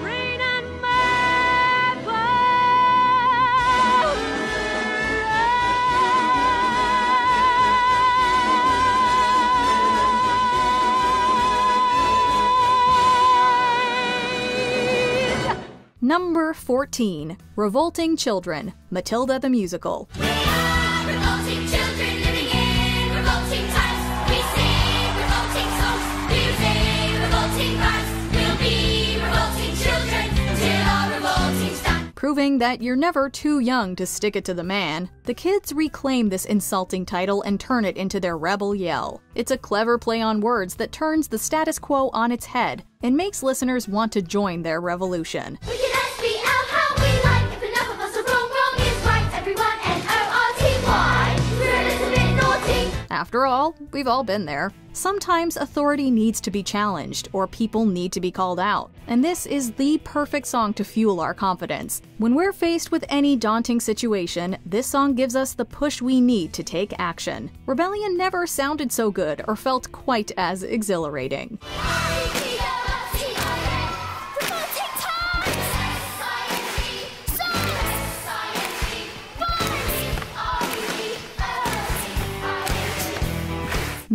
Rain Number 14 Revolting Children, Matilda the Musical. Proving that you're never too young to stick it to the man, the kids reclaim this insulting title and turn it into their rebel yell. It's a clever play on words that turns the status quo on its head and makes listeners want to join their revolution. After all, we've all been there. Sometimes authority needs to be challenged, or people need to be called out. And this is the perfect song to fuel our confidence. When we're faced with any daunting situation, this song gives us the push we need to take action. Rebellion never sounded so good or felt quite as exhilarating.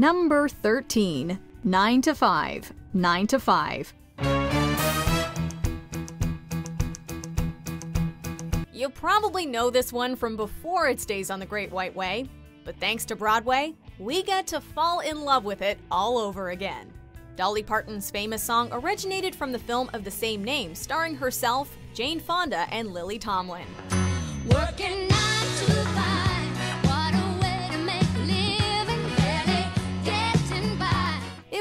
Number 13 9 to 5. 9 to 5. You probably know this one from before its days on the Great White Way, but thanks to Broadway, we get to fall in love with it all over again. Dolly Parton's famous song originated from the film of the same name, starring herself, Jane Fonda, and Lily Tomlin. Working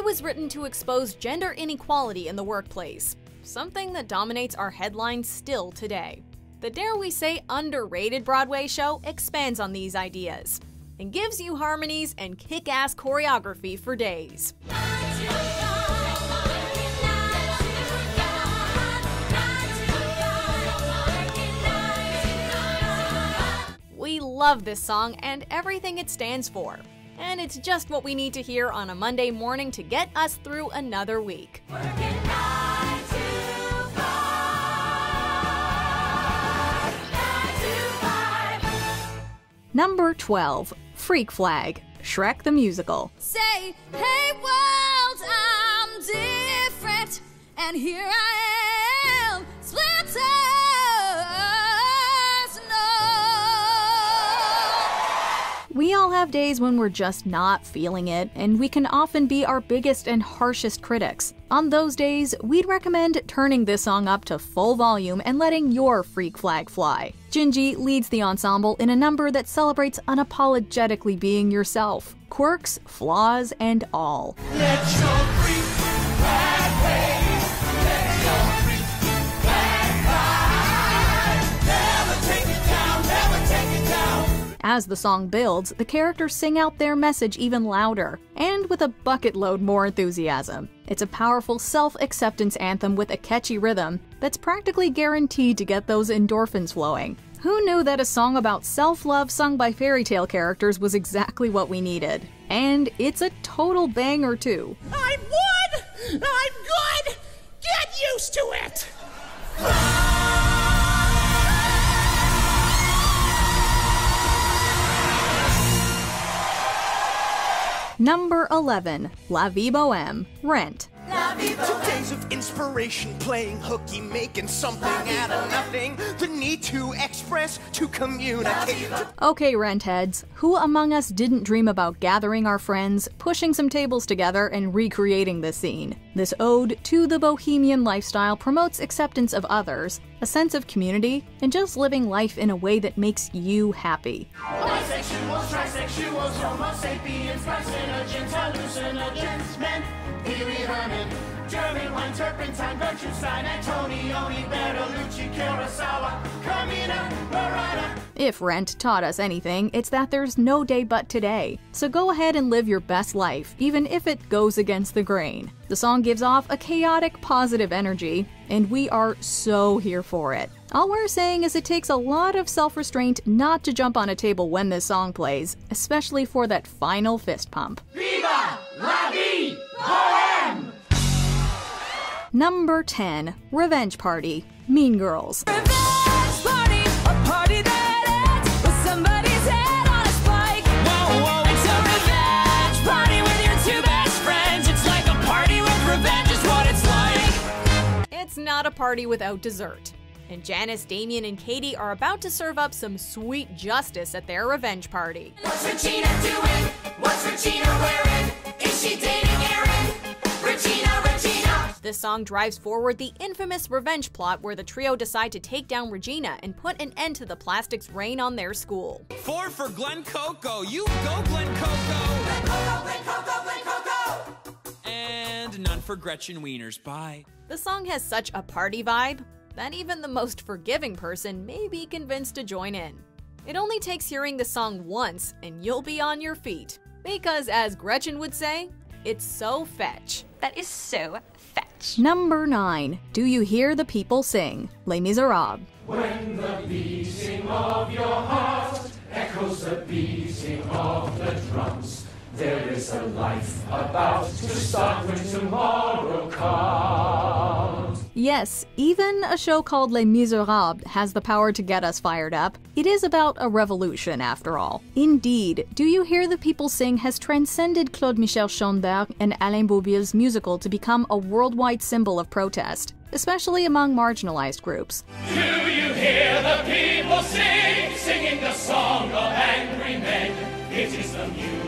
It was written to expose gender inequality in the workplace, something that dominates our headlines still today. The dare we say underrated Broadway show expands on these ideas and gives you harmonies and kick ass choreography for days. We love this song and everything it stands for. And it's just what we need to hear on a Monday morning to get us through another week. Number 12 Freak Flag Shrek the Musical. Say, hey world, I'm different, and here I am. We all have days when we're just not feeling it, and we can often be our biggest and harshest critics. On those days, we'd recommend turning this song up to full volume and letting your freak flag fly. Gingy leads the ensemble in a number that celebrates unapologetically being yourself, quirks, flaws, and all. As the song builds, the characters sing out their message even louder, and with a bucket load more enthusiasm. It's a powerful self acceptance anthem with a catchy rhythm that's practically guaranteed to get those endorphins flowing. Who knew that a song about self love sung by fairy tale characters was exactly what we needed? And it's a total banger, too. I'm wood! I'm good! Get used to it! Number 11 La Vie Boheme, Rent. Two days of inspiration, playing hooky, making something out of nothing. The need to express, to communicate. Okay, rent heads, who among us didn't dream about gathering our friends, pushing some tables together, and recreating this scene? This ode to the bohemian lifestyle promotes acceptance of others, a sense of community, and just living life in a way that makes you happy. Bisexuals, trisexuals, homo sapiens, carcinogens, hallucinogens, men, Pee Wee Herman, German wine, turpentine, Gertrude Stein, Antonioni, Bertolucci, Kurosawa, Carmina. If Rent taught us anything, it's that there's no day but today. So go ahead and live your best life, even if it goes against the grain. The song gives off a chaotic, positive energy, and we are so here for it. All we're saying is it takes a lot of self restraint not to jump on a table when this song plays, especially for that final fist pump. Viva la vie! Number 10 Revenge Party Mean Girls. Party, a party that ends with somebody's head on a spike. Whoa, whoa, it's a revenge party with your two best friends. It's like a party with revenge, is what it's like. It's not a party without dessert. And Janis, Damian, and Katie are about to serve up some sweet justice at their revenge party. What's Regina doing? What's Regina wearing? Is she dating Aaron? Regina, Regina. This song drives forward the infamous revenge plot where the trio decide to take down Regina and put an end to the plastic's reign on their school. Four for Glen Coco. You go, Glen Coco. Glen Coco, Glen Coco, Glen Coco. And none for Gretchen Wieners. Bye. The song has such a party vibe that even the most forgiving person may be convinced to join in. It only takes hearing the song once and you'll be on your feet. Because, as Gretchen would say, it's so fetch. That is so fetch. Number 9. Do You Hear the People Sing? Les Miserables. When the beating of your heart echoes the beating of the drums, there is a life about to start when tomorrow comes. Yes, even a show called Les Miserables has the power to get us fired up. It is about a revolution, after all. Indeed, Do You Hear the People Sing has transcended Claude Michel Schoenberg and Alain Boublil's musical to become a worldwide symbol of protest, especially among marginalized groups. Do you hear the people sing, singing the song of angry men? It is the music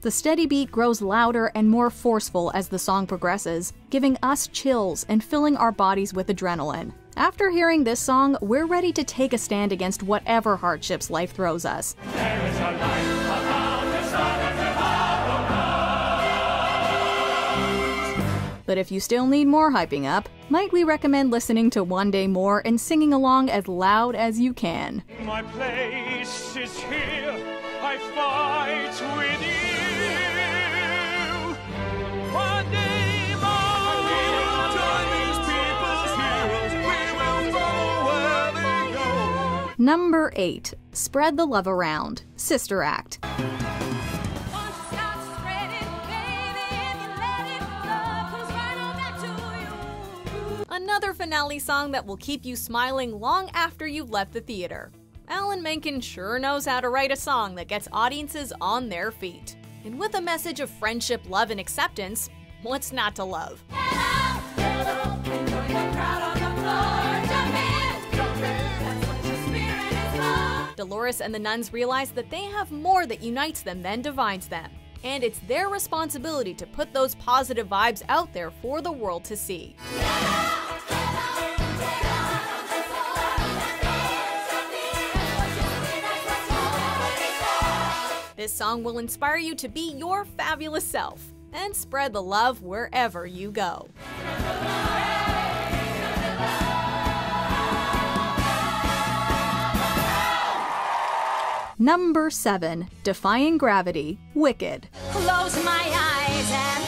The steady beat grows louder and more forceful as the song progresses, giving us chills and filling our bodies with adrenaline. After hearing this song, we're ready to take a stand against whatever hardships life throws us. But if you still need more hyping up, might we recommend listening to One Day More and singing along as loud as you can? My place is here. I fight with you. One day more, join these people's heroes. We will follow where they go. Number 8. Spread the Love Around. Sister Act. Another finale song that will keep you smiling long after you've left the theater. Alan Menken sure knows how to write a song that gets audiences on their feet. And with a message of friendship, love, and acceptance, what's not to love? Deloris and the nuns realize that they have more that unites them than divides them. And it's their responsibility to put those positive vibes out there for the world to see. This song will inspire you to be your fabulous self and spread the love wherever you go. Number 7. Defying Gravity, Wicked. Close my eyes and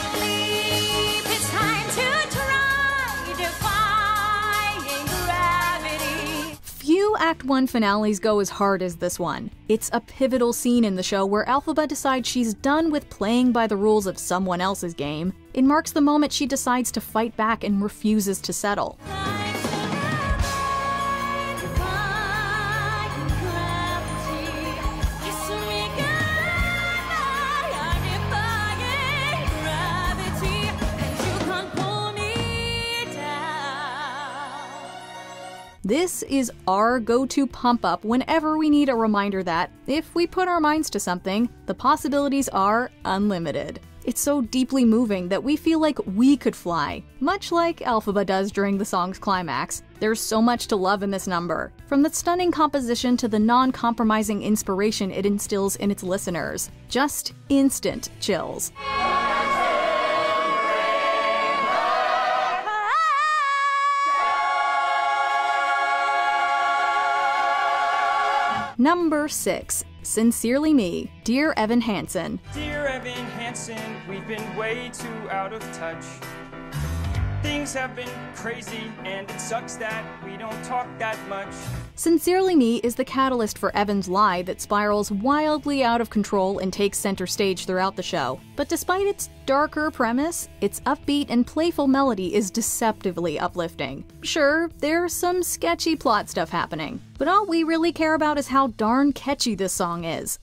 Few Act 1 finales go as hard as this one. It's a pivotal scene in the show where Elphaba decides she's done with playing by the rules of someone else's game. It marks the moment she decides to fight back and refuses to settle. This is our go to pump up whenever we need a reminder that, if we put our minds to something, the possibilities are unlimited. It's so deeply moving that we feel like we could fly, much like Elphaba does during the song's climax. There's so much to love in this number, from the stunning composition to the non compromising inspiration it instills in its listeners. Just instant chills. Number 6. Sincerely Me, Dear Evan Hansen. Dear Evan Hansen, we've been way too out of touch. Things have been crazy, and it sucks that we don't talk that much. Sincerely Me is the catalyst for Evan's lie that spirals wildly out of control and takes center stage throughout the show. But despite its darker premise, its upbeat and playful melody is deceptively uplifting. Sure, there's some sketchy plot stuff happening, but all we really care about is how darn catchy this song is.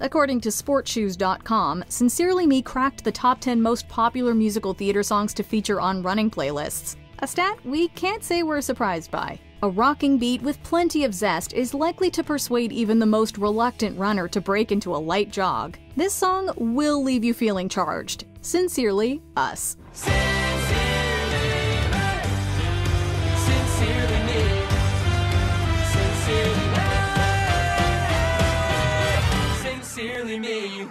According to Sportshoes.com, Sincerely Me cracked the top 10 most popular musical theater songs to feature on running playlists. A stat we can't say we're surprised by. A rocking beat with plenty of zest is likely to persuade even the most reluctant runner to break into a light jog. This song will leave you feeling charged. Sincerely, us. Sincerely me.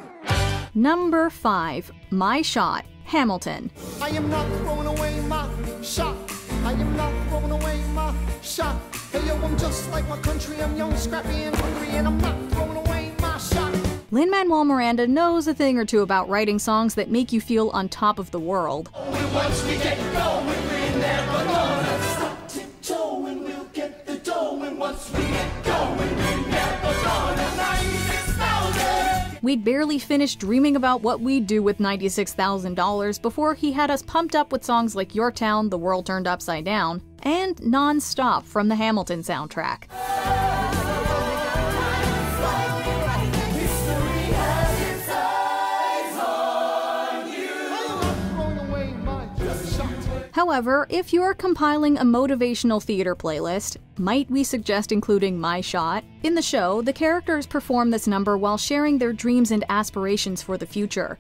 Number 5. My Shot, Hamilton. I am not throwing away my shot. I am not throwing away my shot. Hey yo, I'm just like my country. I'm young, scrappy, and hungry, and I'm not throwing away my shot. Lin Manuel Miranda knows a thing or two about writing songs that make you feel on top of the world. Once We'd barely finished dreaming about what we'd do with $96,000 before he had us pumped up with songs like Yorktown, The World Turned Upside Down, and Non-Stop from the Hamilton soundtrack. However, if you're compiling a motivational theater playlist, might we suggest including My Shot? In the show, the characters perform this number while sharing their dreams and aspirations for the future.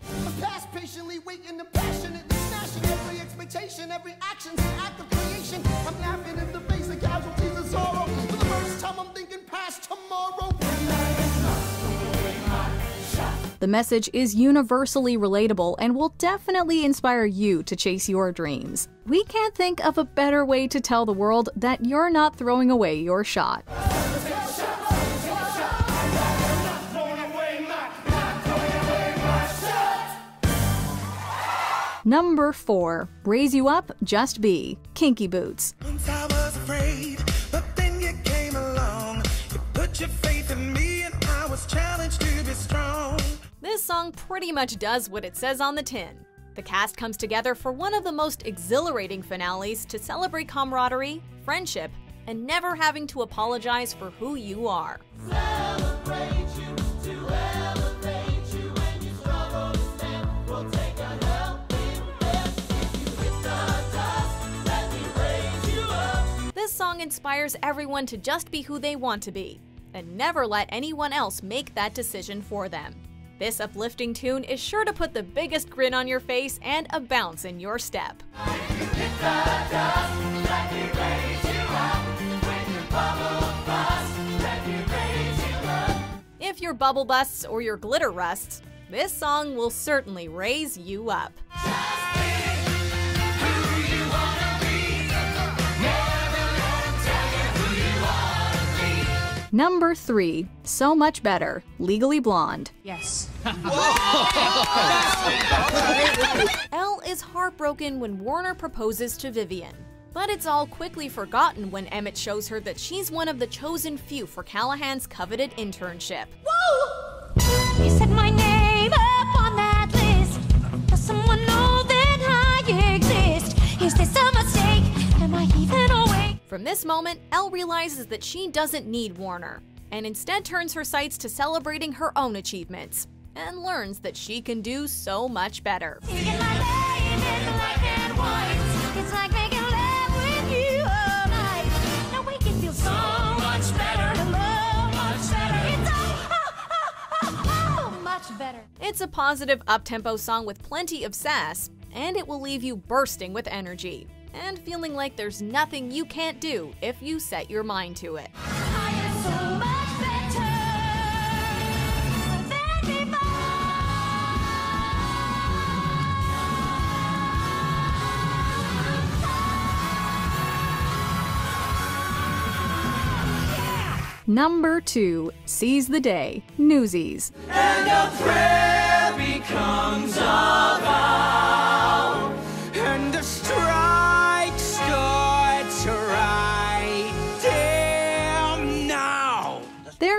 The message is universally relatable and will definitely inspire you to chase your dreams. We can't think of a better way to tell the world that you're not throwing away your shot. Number 4. Raise You Up, Just Be. Kinky Boots. Afraid, along. You me, be strong. This song pretty much does what it says on the tin. The cast comes together for one of the most exhilarating finales to celebrate camaraderie, friendship, and never having to apologize for who you are. This song inspires everyone to just be who they want to be, and never let anyone else make that decision for them. This uplifting tune is sure to put the biggest grin on your face and a bounce in your step. If your bubble busts or your glitter rusts, this song will certainly raise you up. Number 3, So Much Better, Legally Blonde. Yes. Elle is heartbroken when Warner proposes to Vivian. But it's all quickly forgotten when Emmett shows her that she's one of the chosen few for Callahan's coveted internship. You From this moment, Elle realizes that she doesn't need Warner, and instead turns her sights to celebrating her own achievements, and learns that she can do so much better. Taking my name in black and white. It's like making love with you all night. No way it feels so much better. Hello, much better. It's oh, oh, oh, much better. It's a positive, up-tempo song with plenty of sass, and it will leave you bursting with energy, and feeling like there's nothing you can't do if you set your mind to it. I am so much better than before. Number 2, Seize the Day, Newsies.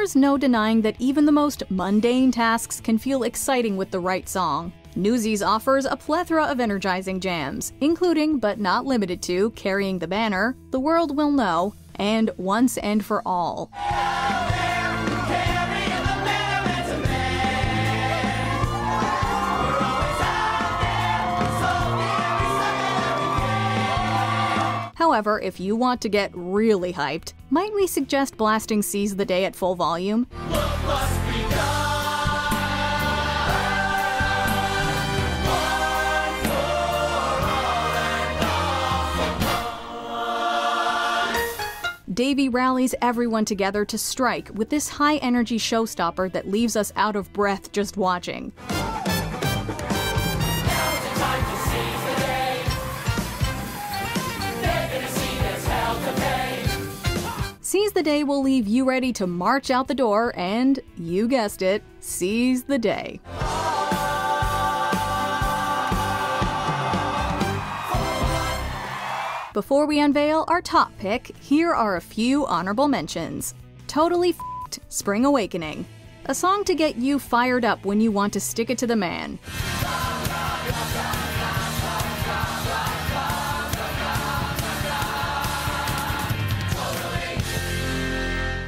There's no denying that even the most mundane tasks can feel exciting with the right song. Newsies offers a plethora of energizing jams, including but not limited to Carrying the Banner, The World Will Know, and Once and For All. However, if you want to get really hyped, might we suggest blasting Seize the Day at full volume? Davey rallies everyone together to strike with this high energy showstopper that leaves us out of breath just watching. Seize the Day will leave you ready to march out the door and, you guessed it, seize the day. Before we unveil our top pick, here are a few honorable mentions. Totally F***ed Spring Awakening. A song to get you fired up when you want to stick it to the man.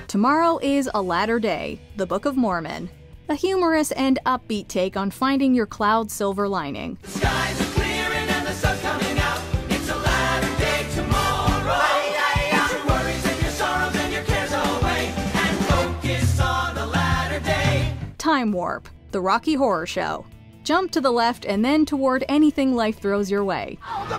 Tomorrow is a latter day, the Book of Mormon. A humorous and upbeat take on finding your cloud silver lining. Skies are clearing and the sun's coming out. It's a latter day tomorrow. Put your worries and your sorrows and your cares away and focus on the latter day. Time Warp, the Rocky Horror Show. Jump to the left and then toward anything life throws your way. The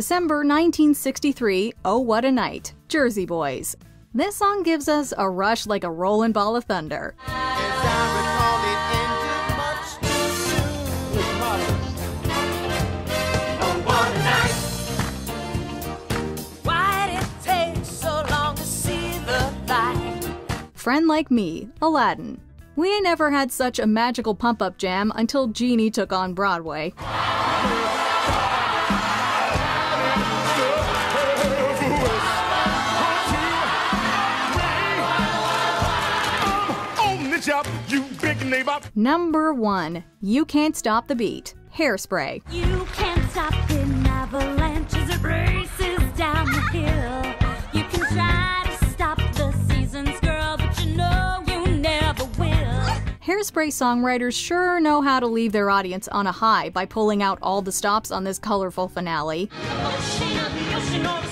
December 1963, Oh What a Night, Jersey Boys. This song gives us a rush like a rolling ball of thunder. Oh, what a night. Why did it take so long to see the light? Friend Like Me, Aladdin. We ain't never had such a magical pump up jam until Genie took on Broadway. Number 1, You Can't Stop the Beat, Hairspray. You can't stop an avalanche as it races down the hill. You can try to stop the seasons, girl, but you know you never will. Hairspray songwriters sure know how to leave their audience on a high by pulling out all the stops on this colorful finale. Ocean ocean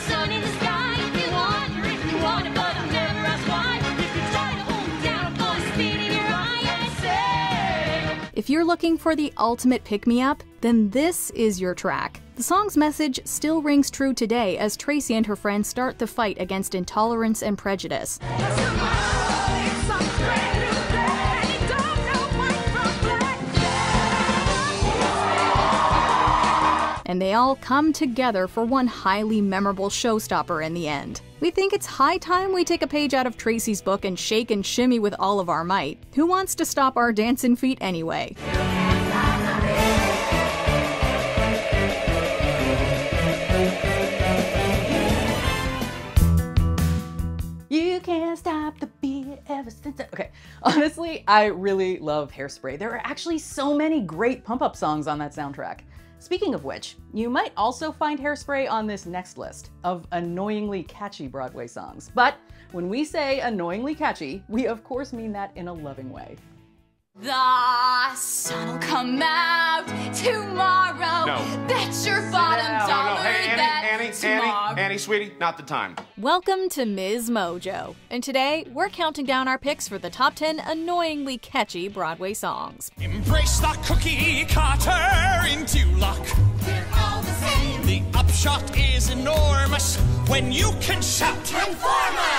If you're looking for the ultimate pick me up, then this is your track. The song's message still rings true today as Tracy and her friends start the fight against intolerance and prejudice. and they all come together for one highly memorable showstopper in the end. We think it's high time we take a page out of Tracy's book and shake and shimmy with all of our might. Who wants to stop our dancing feet anyway? You can't stop the beat ever since. Okay, honestly, I really love Hairspray. There are actually so many great pump up songs on that soundtrack. Speaking of which, you might also find Hairspray on this next list of annoyingly catchy Broadway songs. But when we say annoyingly catchy, we of course mean that in a loving way. The sun'll come out tomorrow. No. Bet your bottom No, no, dollar hey, that Annie, Annie, tomorrow. Annie, Annie, sweetie, not the time. Welcome to Ms. Mojo, and today we're counting down our picks for the top 10 annoyingly catchy Broadway songs. Embrace the cookie cutter into luck. They're all the same. The upshot is enormous when you can shout Transformers!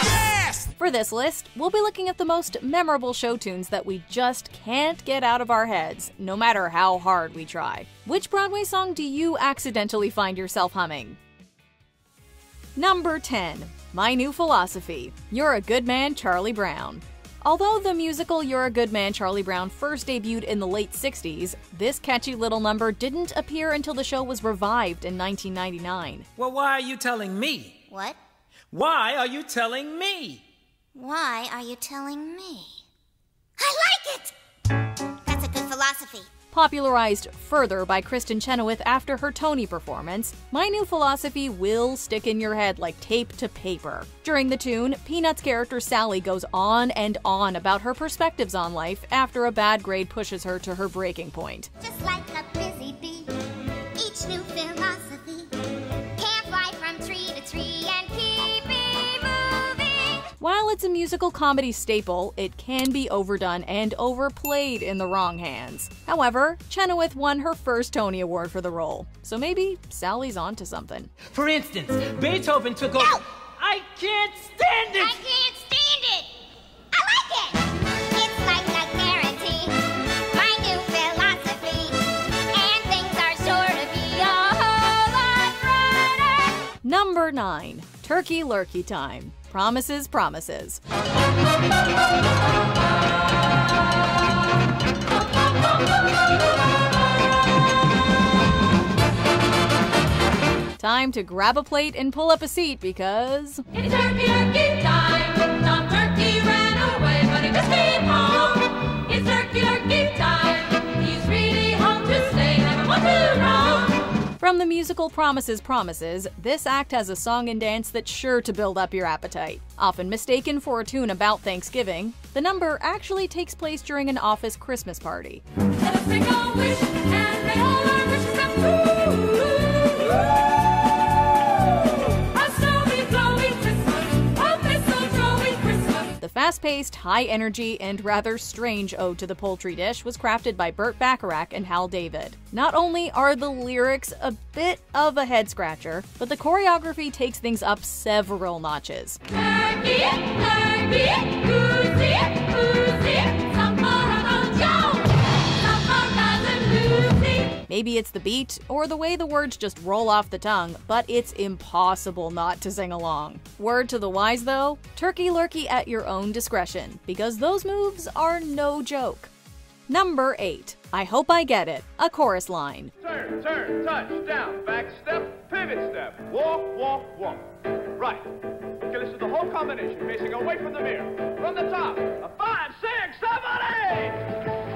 Yes! For this list, we'll be looking at the most memorable show tunes that we just can't get out of our heads, no matter how hard we try. Which Broadway song do you accidentally find yourself humming? Number 10. My New Philosophy. You're a Good Man, Charlie Brown. Although the musical You're a Good Man, Charlie Brown first debuted in the late 60s, this catchy little number didn't appear until the show was revived in 1999. Well, why are you telling me? What? Why are you telling me? Why are you telling me? I like it! That's a good philosophy. Popularized further by Kristin Chenoweth after her Tony performance, My New Philosophy will stick in your head like tape to paper. During the tune, Peanuts character Sally goes on and on about her perspectives on life after a bad grade pushes her to her breaking point. Just like While it's a musical comedy staple, it can be overdone and overplayed in the wrong hands. However, Chenoweth won her first Tony Award for the role, so maybe Sally's onto something. For instance, Beethoven took over. I can't stand it! I can't stand it! I like it! It's like a guarantee, my new philosophy, and things are sure to be a whole lot brighter. Number 9. Turkey Lurkey Time. Promises, promises. Time to grab a plate and pull up a seat because It's time. From the musical Promises Promises, this act has a song and dance that's sure to build up your appetite. Often mistaken for a tune about Thanksgiving, the number actually takes place during an office Christmas party. The fast paced, high energy, and rather strange ode to the poultry dish was crafted by Burt Bacharach and Hal David. Not only are the lyrics a bit of a head scratcher, but the choreography takes things up several notches. Turkey, turkey, goosey, goosey, Maybe it's the beat or the way the words just roll off the tongue, but it's impossible not to sing along. Word to the wise though turkey lurkey at your own discretion, because those moves are no joke. Number 8. I hope I get it. A chorus line. Turn, turn, touch, down, back step, pivot step, walk, walk, walk. Right. Okay, listen to the whole combination, facing away from the mirror. From the top, a five, six, seven, eight.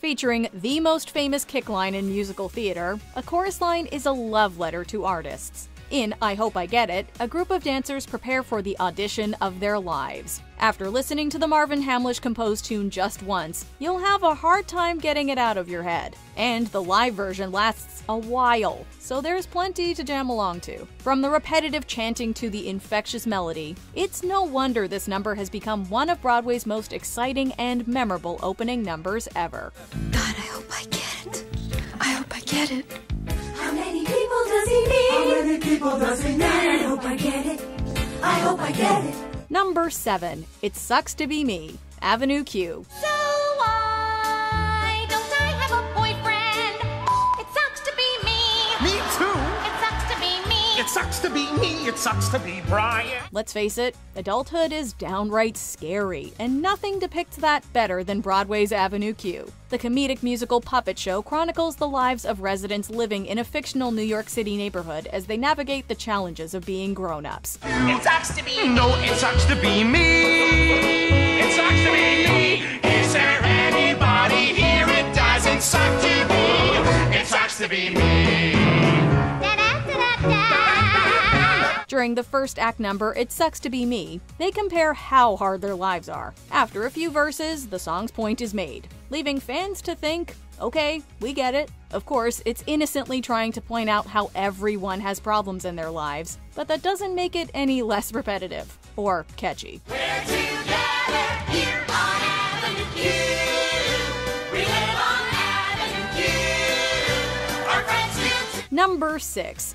Featuring the most famous kick line in musical theater, a chorus line is a love letter to artists. In I Hope I Get It, a group of dancers prepare for the audition of their lives. After listening to the Marvin Hamlisch composed tune just once, you'll have a hard time getting it out of your head. And the live version lasts a while, so there's plenty to jam along to. From the repetitive chanting to the infectious melody, it's no wonder this number has become one of Broadway's most exciting and memorable opening numbers ever. God, I hope I get it. I hope I get it. How many people does he need? How does he need? I hope I get it. I hope I get it. Number 7. It Sucks to Be Me, Avenue Q. So sucks to be me. It sucks to be Brian. Let's face it, adulthood is downright scary, and nothing depicts that better than Broadway's Avenue Q. The comedic musical puppet show chronicles the lives of residents living in a fictional New York City neighborhood as they navigate the challenges of being grown ups. It sucks to be No, it sucks to be me. It sucks to be me. Is there anybody here it doesn't suck to be? It sucks to be me. During the first act number, It Sucks to Be Me, they compare how hard their lives are. After a few verses, the song's point is made, leaving fans to think, okay, we get it. Of course, it's innocently trying to point out how everyone has problems in their lives, but that doesn't make it any less repetitive or catchy. Number 6.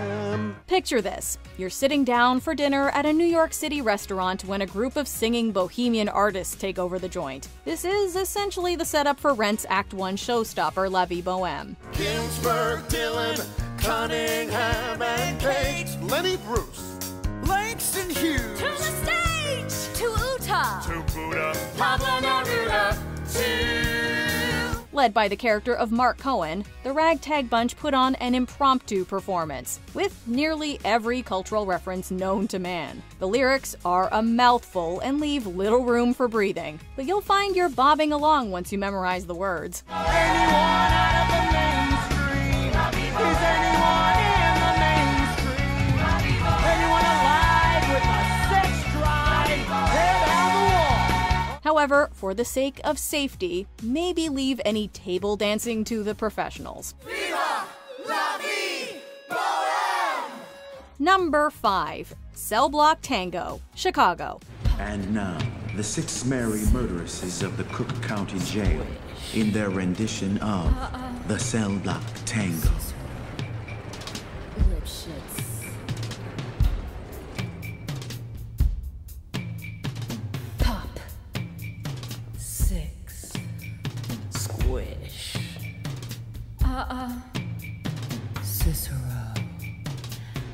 Picture this you're sitting down for dinner at a New York City restaurant when a group of singing bohemian artists take over the joint. This is essentially the setup for Rent's Act 1 showstopper, La Vie Boheme. Ginsberg, Dylan, Cunningham, and Cage, Lenny Bruce, Langston Hughes, To the stage! To Uta! To Buddha. Pablo Neruda! To... Led by the character of Mark Cohen, the Ragtag Bunch put on an impromptu performance, with nearly every cultural reference known to man. The lyrics are a mouthful and leave little room for breathing, but you'll find you're bobbing along once you memorize the words. However, for the sake of safety, maybe leave any table dancing to the professionals. Number 5. Cell Block Tango, Chicago. And now, the six merry murderesses of the Cook County Jail in their rendition of the Cell Block Tango. Squish. Uh-uh. Cicero.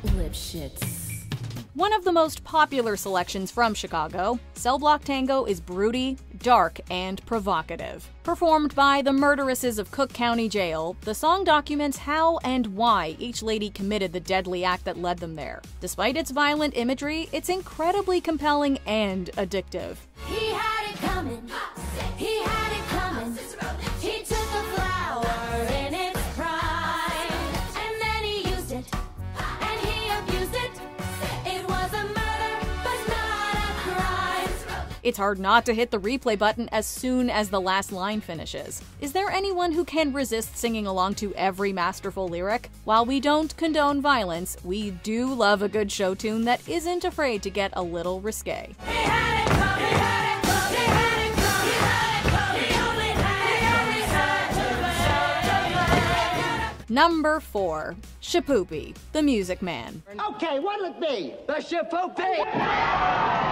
Lipschitz. One of the most popular selections from Chicago, Cell Block Tango is broody, dark, and provocative. Performed by the murderesses of Cook County Jail, the song documents how and why each lady committed the deadly act that led them there. Despite its violent imagery, it's incredibly compelling and addictive. He had it coming. It's hard not to hit the replay button as soon as the last line finishes. Is there anyone who can resist singing along to every masterful lyric? While we don't condone violence, we do love a good show tune that isn't afraid to get a little risque. Number 4. Shipoopi, the Music Man. Okay, what'll it be? The Shipoopi!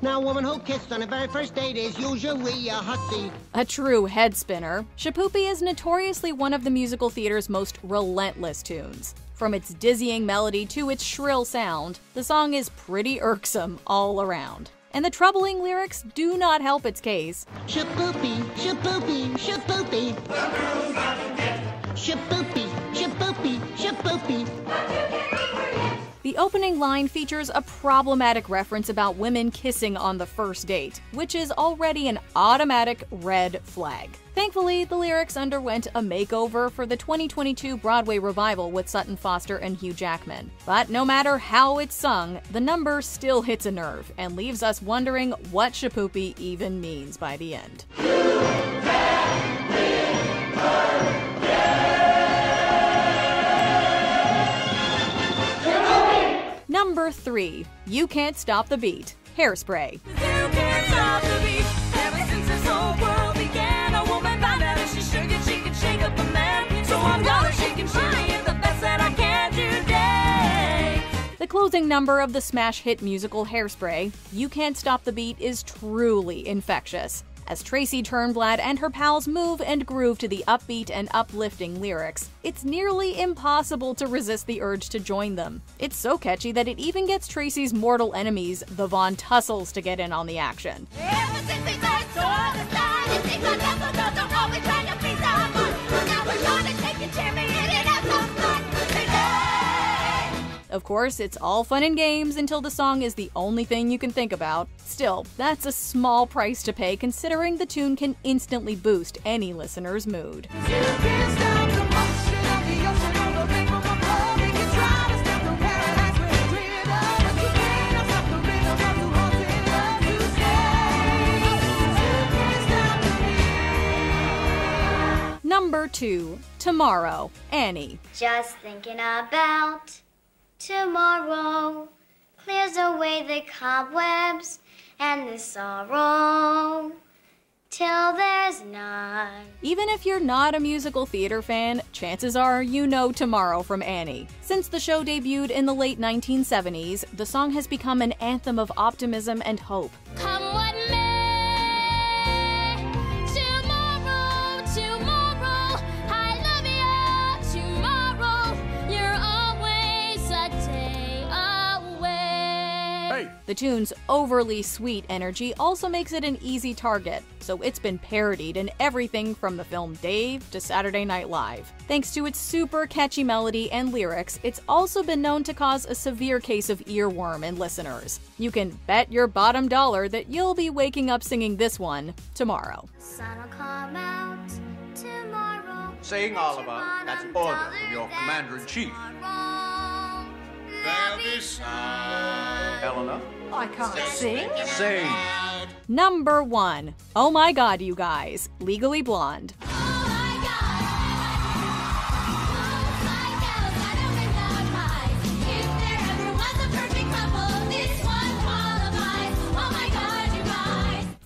Now, woman who kissed on the very first date is usually a hussy. A true head spinner, Shipoopi is notoriously one of the musical theater's most relentless tunes. From its dizzying melody to its shrill sound, the song is pretty irksome all around. And the troubling lyrics do not help its case. Shipoopi, shipoopi, shipoopi. Shipoopi, shipoopi, shipoopi. The opening line features a problematic reference about women kissing on the first date, which is already an automatic red flag. Thankfully, the lyrics underwent a makeover for the 2022 Broadway revival with Sutton Foster and Hugh Jackman. But no matter how it's sung, the number still hits a nerve and leaves us wondering what shipoopi even means by the end. Number 3. You Can't Stop the Beat. Hairspray. The closing number of the smash hit musical Hairspray, You Can't Stop the Beat, is truly infectious. As Tracy Turnblad and her pals move and groove to the upbeat and uplifting lyrics, it's nearly impossible to resist the urge to join them. It's so catchy that it even gets Tracy's mortal enemies, the Von Tussles, to get in on the action. Of course, it's all fun and games until the song is the only thing you can think about. Still, that's a small price to pay considering the tune can instantly boost any listener's mood. Number 2. Tomorrow, Annie. Just thinking about tomorrow clears away the cobwebs and the sorrow till there's none. Even if you're not a musical theater fan, chances are you know Tomorrow from Annie. Since the show debuted in the late 1970s, the song has become an anthem of optimism and hope. The tune's overly sweet energy also makes it an easy target, so it's been parodied in everything from the film Dave to Saturday Night Live. Thanks to its super catchy melody and lyrics, it's also been known to cause a severe case of earworm in listeners. You can bet your bottom dollar that you'll be waking up singing this one tomorrow. Sun will come out tomorrow. Saying Oliver, that's order from your commander in chief. There'll be sun. Eleanor, I can't sing. sing. Number 1. Oh my god, you guys. Legally Blonde.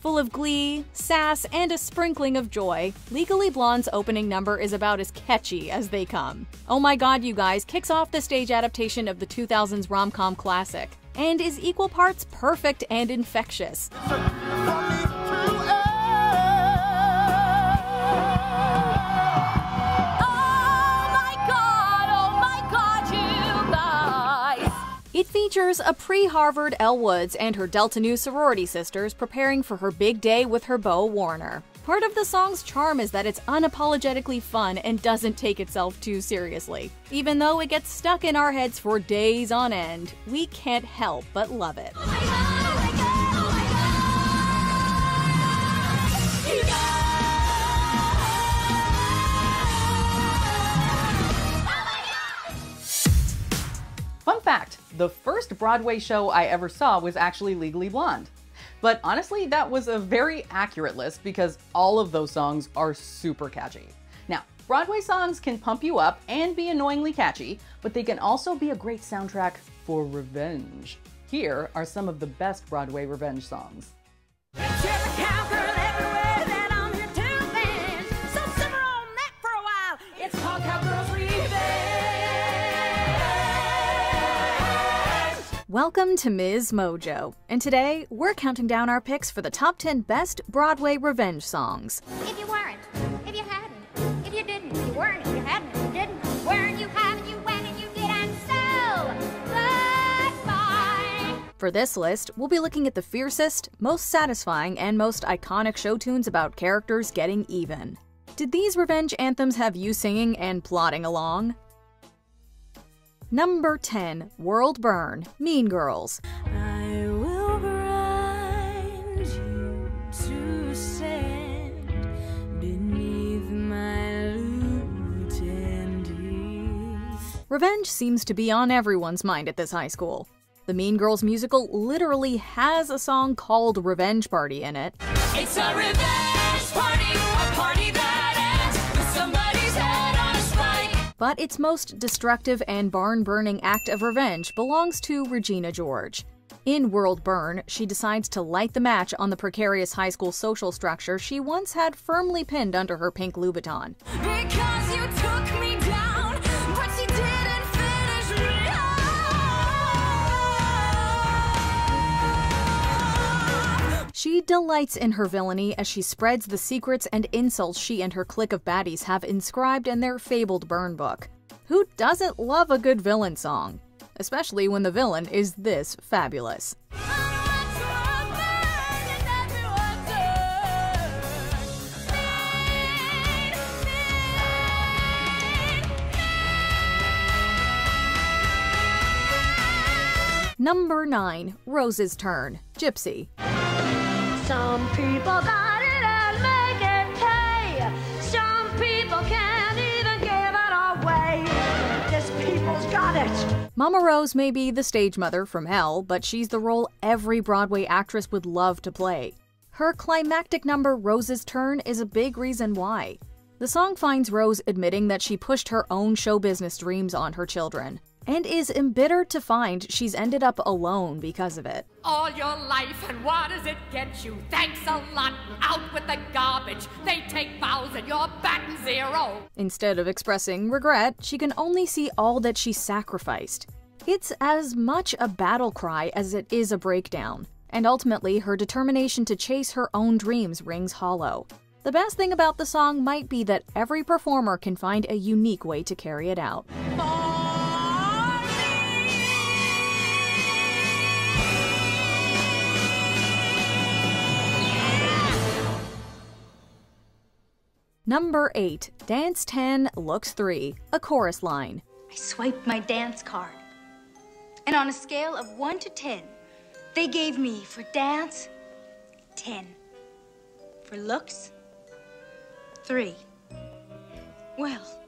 Full of glee, sass, and a sprinkling of joy, Legally Blonde's opening number is about as catchy as they come. Oh My God, You Guys kicks off the stage adaptation of the 2000s rom com classic and is equal parts perfect and infectious. It features a pre Harvard Elle Woods and her Delta Nu sorority sisters preparing for her big day with her beau Warner. Part of the song's charm is that it's unapologetically fun and doesn't take itself too seriously. Even though it gets stuck in our heads for days on end, we can't help but love it. Fun fact the first Broadway show I ever saw was actually Legally Blonde. But honestly, that was a very accurate list because all of those songs are super catchy. Now, Broadway songs can pump you up and be annoyingly catchy, but they can also be a great soundtrack for revenge. Here are some of the best Broadway revenge songs. Welcome to Ms. Mojo, and today we're counting down our picks for the top 10 best Broadway revenge songs. If you weren't, if you hadn't, if you didn't, if you weren't, if you hadn't, if you didn't, weren't, you haven't, you went and you did, and so goodbye. For this list, we'll be looking at the fiercest, most satisfying, and most iconic show tunes about characters getting even. Did these revenge anthems have you singing and plodding along? Number 10, World Burn, Mean Girls. I will grind you to sand beneath my lute and ease. Revenge seems to be on everyone's mind at this high school. The Mean Girls musical literally has a song called Revenge Party in it, It's a revenge but its most destructive and barn burning act of revenge belongs to Regina George. In World Burn, she decides to light the match on the precarious high school social structure she once had firmly pinned under her pink Louboutin. She delights in her villainy as she spreads the secrets and insults she and her clique of baddies have inscribed in their fabled burn book. Who doesn't love a good villain song? Especially when the villain is this fabulous. Number 9, Rose's Turn, Gypsy. Some people got it and make it pay. Some people can't even give it away. This people's got it. Mama Rose may be the stage mother from hell, but she's the role every Broadway actress would love to play. Her climactic number, Rose's Turn, is a big reason why. The song finds Rose admitting that she pushed her own show business dreams on her children, and is embittered to find she's ended up alone because of it. All your life, and what does it get you? Thanks a lot. Out with the garbage. They take bows and you're batting zero. Instead of expressing regret, she can only see all that she sacrificed. It's as much a battle cry as it is a breakdown, and ultimately her determination to chase her own dreams rings hollow. The best thing about the song might be that every performer can find a unique way to carry it out. Number 8, Dance 10, Looks 3, a chorus line. I swiped my dance card. And on a scale of 1 to 10, they gave me for dance 10. For looks 3. Well,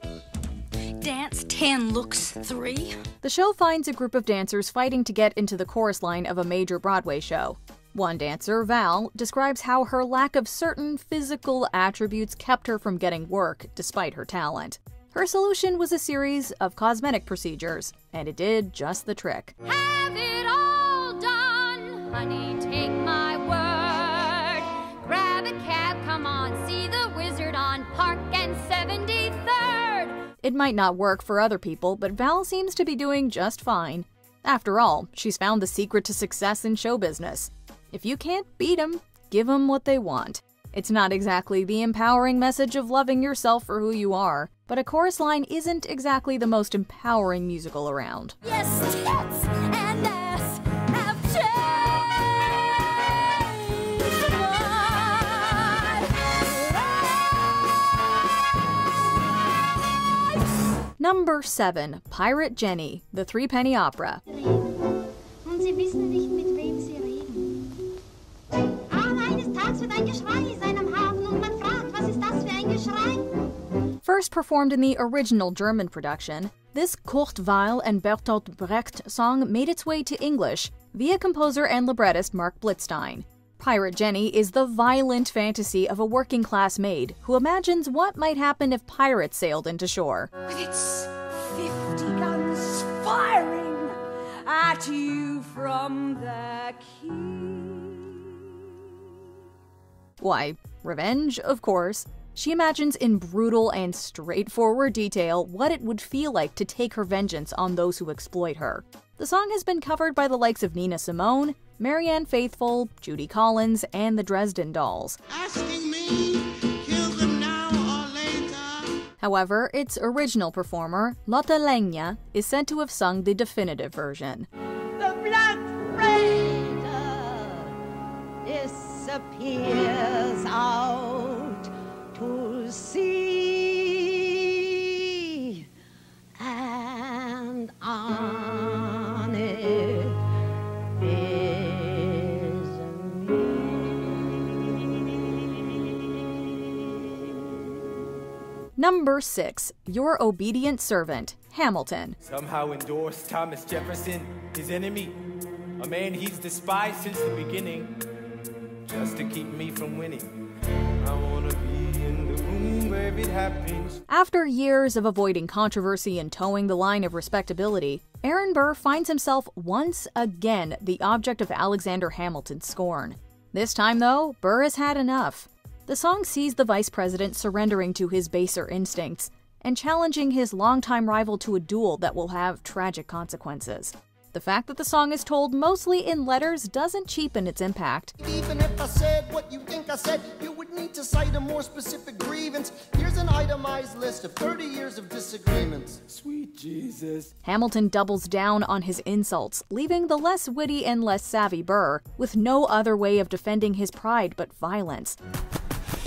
dance 10 looks 3. The show finds a group of dancers fighting to get into the chorus line of a major Broadway show. One dancer, Val, describes how her lack of certain physical attributes kept her from getting work despite her talent. Her solution was a series of cosmetic procedures, and it did just the trick. Have it all done, honey, take my word. Grab a cab, come on, see the wizard on Park and 73rd. It might not work for other people, but Val seems to be doing just fine. After all, she's found the secret to success in show business. If you can't beat 'em, give 'em what they want. It's not exactly the empowering message of loving yourself for who you are, but a chorus line isn't exactly the most empowering musical around. Yes, tits and ass have changed Number 7, Pirate Jenny, the Three Penny Opera. Ein Geschrei sein am Hafen und man fragt, was ist das für ein Geschrei? First performed in the original German production, this Kurt Weill and Bertolt Brecht song made its way to English via composer and librettist Marc Blitzstein. Pirate Jenny is the violent fantasy of a working class maid who imagines what might happen if pirates sailed into shore. With its 50 guns firing at you from the Why, revenge, of course. She imagines in brutal and straightforward detail what it would feel like to take her vengeance on those who exploit her. The song has been covered by the likes of Nina Simone, Marianne Faithfull, Judy Collins, and the Dresden Dolls. However, its original performer, Lotte Lenya, is said to have sung the definitive version. The blood rain disappears Number 6. Your Obedient Servant, Hamilton. Somehow endorsed Thomas Jefferson, his enemy. A man he's despised since the beginning, just to keep me from winning. I wanna be in the room where it happens. After years of avoiding controversy and towing the line of respectability, Aaron Burr finds himself once again the object of Alexander Hamilton's scorn. This time, though, Burr has had enough. The song sees the vice president surrendering to his baser instincts and challenging his longtime rival to a duel that will have tragic consequences. The fact that the song is told mostly in letters doesn't cheapen its impact. Even if I said what you think I said, you would need to cite a more specific grievance. Here's an itemized list of 30 years of disagreements. Sweet Jesus. Hamilton doubles down on his insults, leaving the less witty and less savvy Burr with no other way of defending his pride but violence.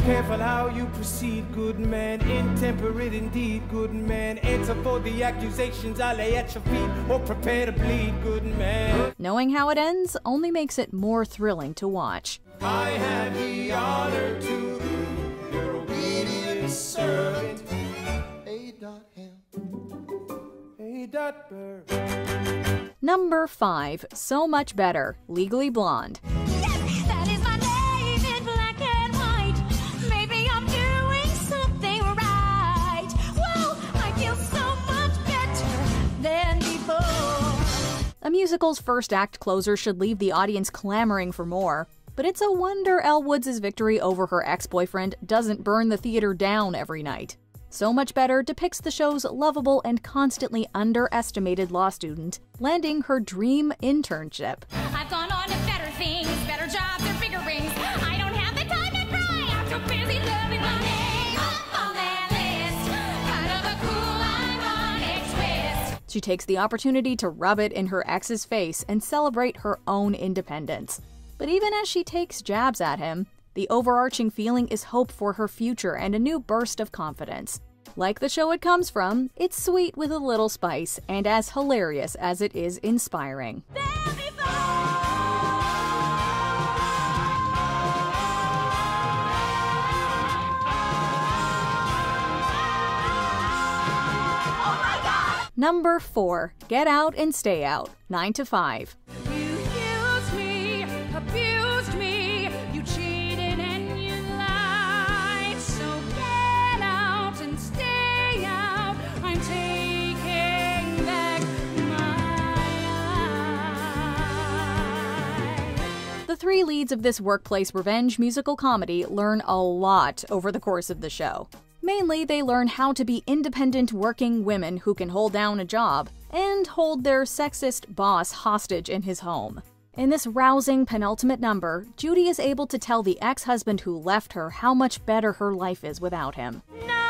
Careful how you proceed, good man. Intemperate indeed, good man. Answer for the accusations I lay at your feet, or prepare to bleed, good man. Knowing how it ends only makes it more thrilling to watch. I have the honor to be your obedient servant. A. Dot Ham. A. Dot. Number 5. So Much Better, Legally Blonde. A musical's first act closer should leave the audience clamoring for more. But it's a wonder Elle Woods' victory over her ex boyfriend doesn't burn the theater down every night. So Much Better depicts the show's lovable and constantly underestimated law student landing her dream internship. I've gone on to better things, She takes the opportunity to rub it in her ex's face and celebrate her own independence. But even as she takes jabs at him, the overarching feeling is hope for her future and a new burst of confidence. Like the show it comes from, it's sweet with a little spice and as hilarious as it is inspiring. Number 4. Get Out and Stay Out, 9 to 5. Me, me, you cheated and you lied. So get out and stay out. I'm taking back my The three leads of this workplace revenge musical comedy learn a lot over the course of the show. Mainly, they learn how to be independent working women who can hold down a job and hold their sexist boss hostage in his home. In this rousing penultimate number, Judy is able to tell the ex husband who left her how much better her life is without him. Now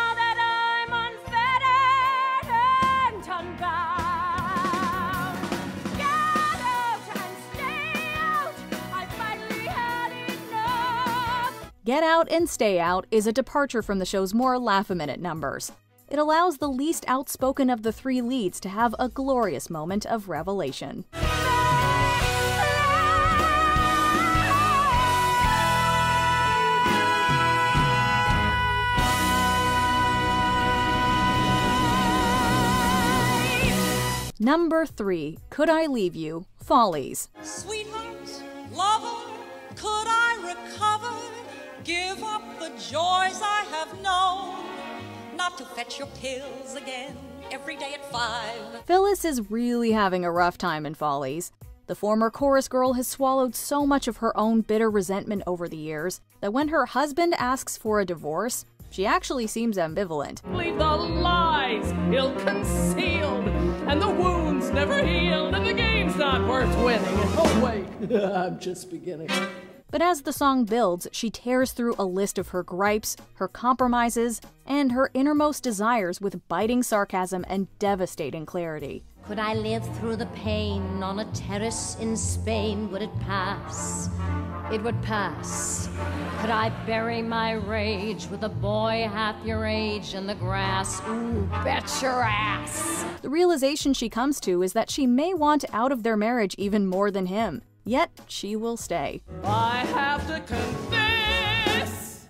Get Out and Stay Out is a departure from the show's more laugh a minute numbers. It allows the least outspoken of the three leads to have a glorious moment of revelation. Number 3. Could I Leave You? Follies. Sweetheart, lover, could I recover? Give up the joys I have known. Not to fetch your pills again every day at five. Phyllis is really having a rough time in Follies. The former chorus girl has swallowed so much of her own bitter resentment over the years that when her husband asks for a divorce, she actually seems ambivalent. Believe the lies ill concealed, and the wounds never healed, and the game's not worth winning. Oh, wait, I'm just beginning. But as the song builds, she tears through a list of her gripes, her compromises, and her innermost desires with biting sarcasm and devastating clarity. Could I live through the pain on a terrace in Spain? Would it pass? it would pass. Could I bury my rage with a boy half your age in the grass? Ooh, bet your ass. The realization she comes to is that she may want out of their marriage even more than him. Yet, she will stay. I have to confess.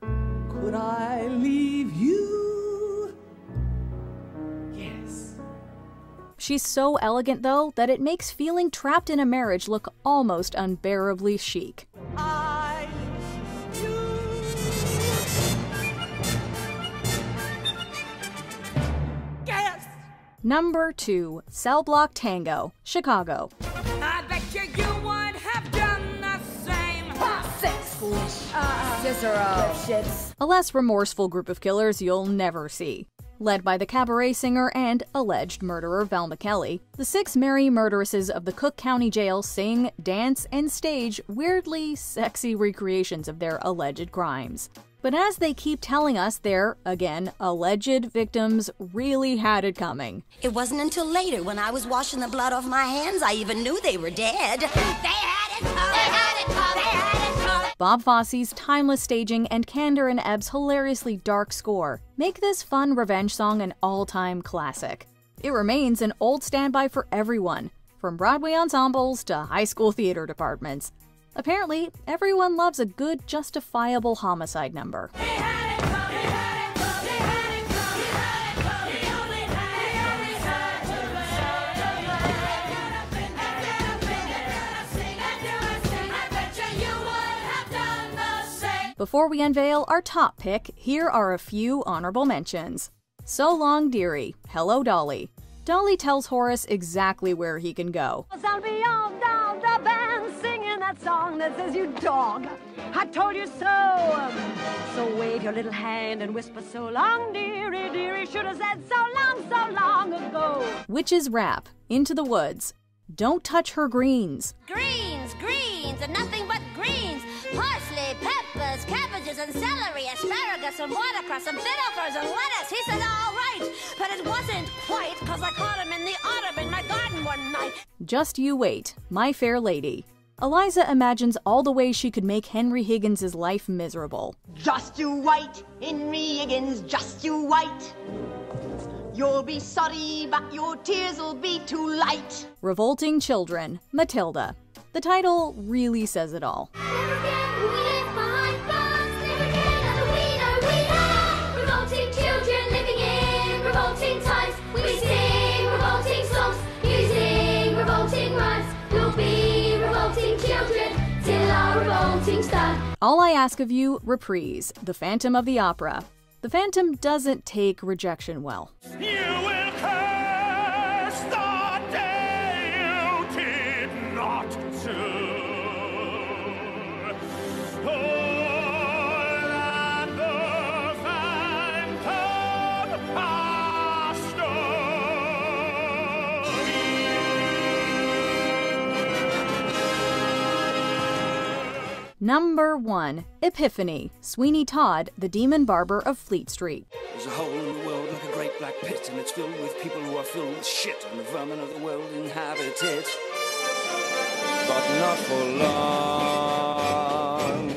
Could I leave you? Yes. She's so elegant, though, that it makes feeling trapped in a marriage look almost unbearably chic. I Number 2 Cell Block Tango, Chicago. Cicero. A less remorseful group of killers you'll never see. Led by the cabaret singer and alleged murderer Velma Kelly, the six merry murderesses of the Cook County Jail sing, dance, and stage weirdly sexy recreations of their alleged crimes. But as they keep telling us their, again, alleged victims really had it coming. It wasn't until later when I was washing the blood off my hands I even knew they were dead. They had it coming. They had it coming. Bob Fosse's timeless staging and Kander and Ebb's hilariously dark score make this fun revenge song an all time classic. It remains an old standby for everyone, from Broadway ensembles to high school theater departments. Apparently, everyone loves a good, justifiable homicide number. Before we unveil our top pick, here are a few honorable mentions. So Long Dearie, Hello Dolly. Dolly tells Horace exactly where he can go. I'll be on down the band singing that song that says you dog. I told you so. So wave your little hand and whisper so long, dearie, dearie. Should have said so long, so long ago. Witches Rap, Into the Woods. Don't touch her greens. Greens, greens, and nothing but greens. Parsley, peppers, cabbages, and celery, asparagus, and watercress, and bitters, and lettuce. He said, all right, but it wasn't quite, because I caught him in the autumn in my garden one night. Just you wait, My Fair Lady. Eliza imagines all the ways she could make Henry Higgins' life miserable. Just you wait, Henry Higgins, just you wait. You'll be sorry, but your tears will be too light. Revolting Children, Matilda. The title really says it all. All I Ask of You, Reprise, The Phantom of the Opera. The Phantom doesn't take rejection well. You Number 1 Epiphany, Sweeney Todd, the Demon Barber of Fleet Street. There's a hole in the world like a great black pit, and it's filled with people who are filled with shit, and the vermin of the world inhabit it. But not for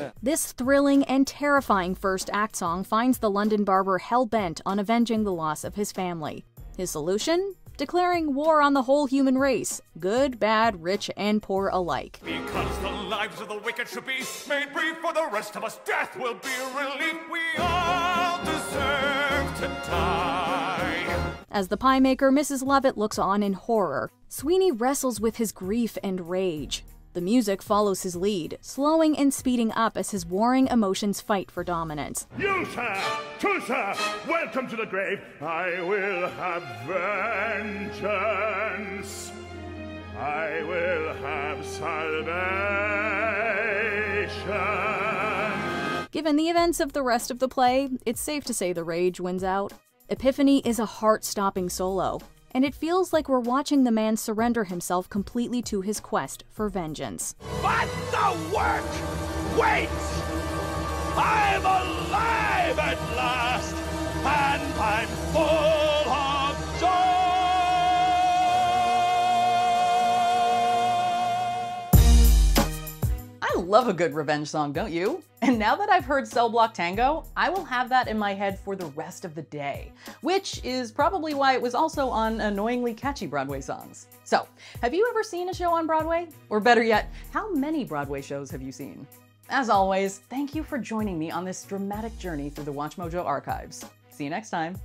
long. This thrilling and terrifying first act song finds the London barber hell bent on avenging the loss of his family. His solution? Declaring war on the whole human race good, bad, rich, and poor alike. Because the lives of the wicked should be made brief for the rest of us. Death will be relief. We all deserve to die. As the pie maker, Mrs. Lovett looks on in horror. Sweeney wrestles with his grief and rage. The music follows his lead, slowing and speeding up as his warring emotions fight for dominance. You, sir, too, sir, welcome to the grave. I will have vengeance. I will have salvation. Given the events of the rest of the play, it's safe to say the rage wins out. Epiphany is a heart stopping solo, and it feels like we're watching the man surrender himself completely to his quest for vengeance. But the work waits. I'm alive at last, and I'm full of love a good revenge song, don't you? And now that I've heard Cell Block Tango, I will have that in my head for the rest of the day, which is probably why it was also on annoyingly catchy Broadway songs. So, have you ever seen a show on Broadway? Or better yet, how many Broadway shows have you seen? As always, thank you for joining me on this dramatic journey through the WatchMojo archives. See you next time.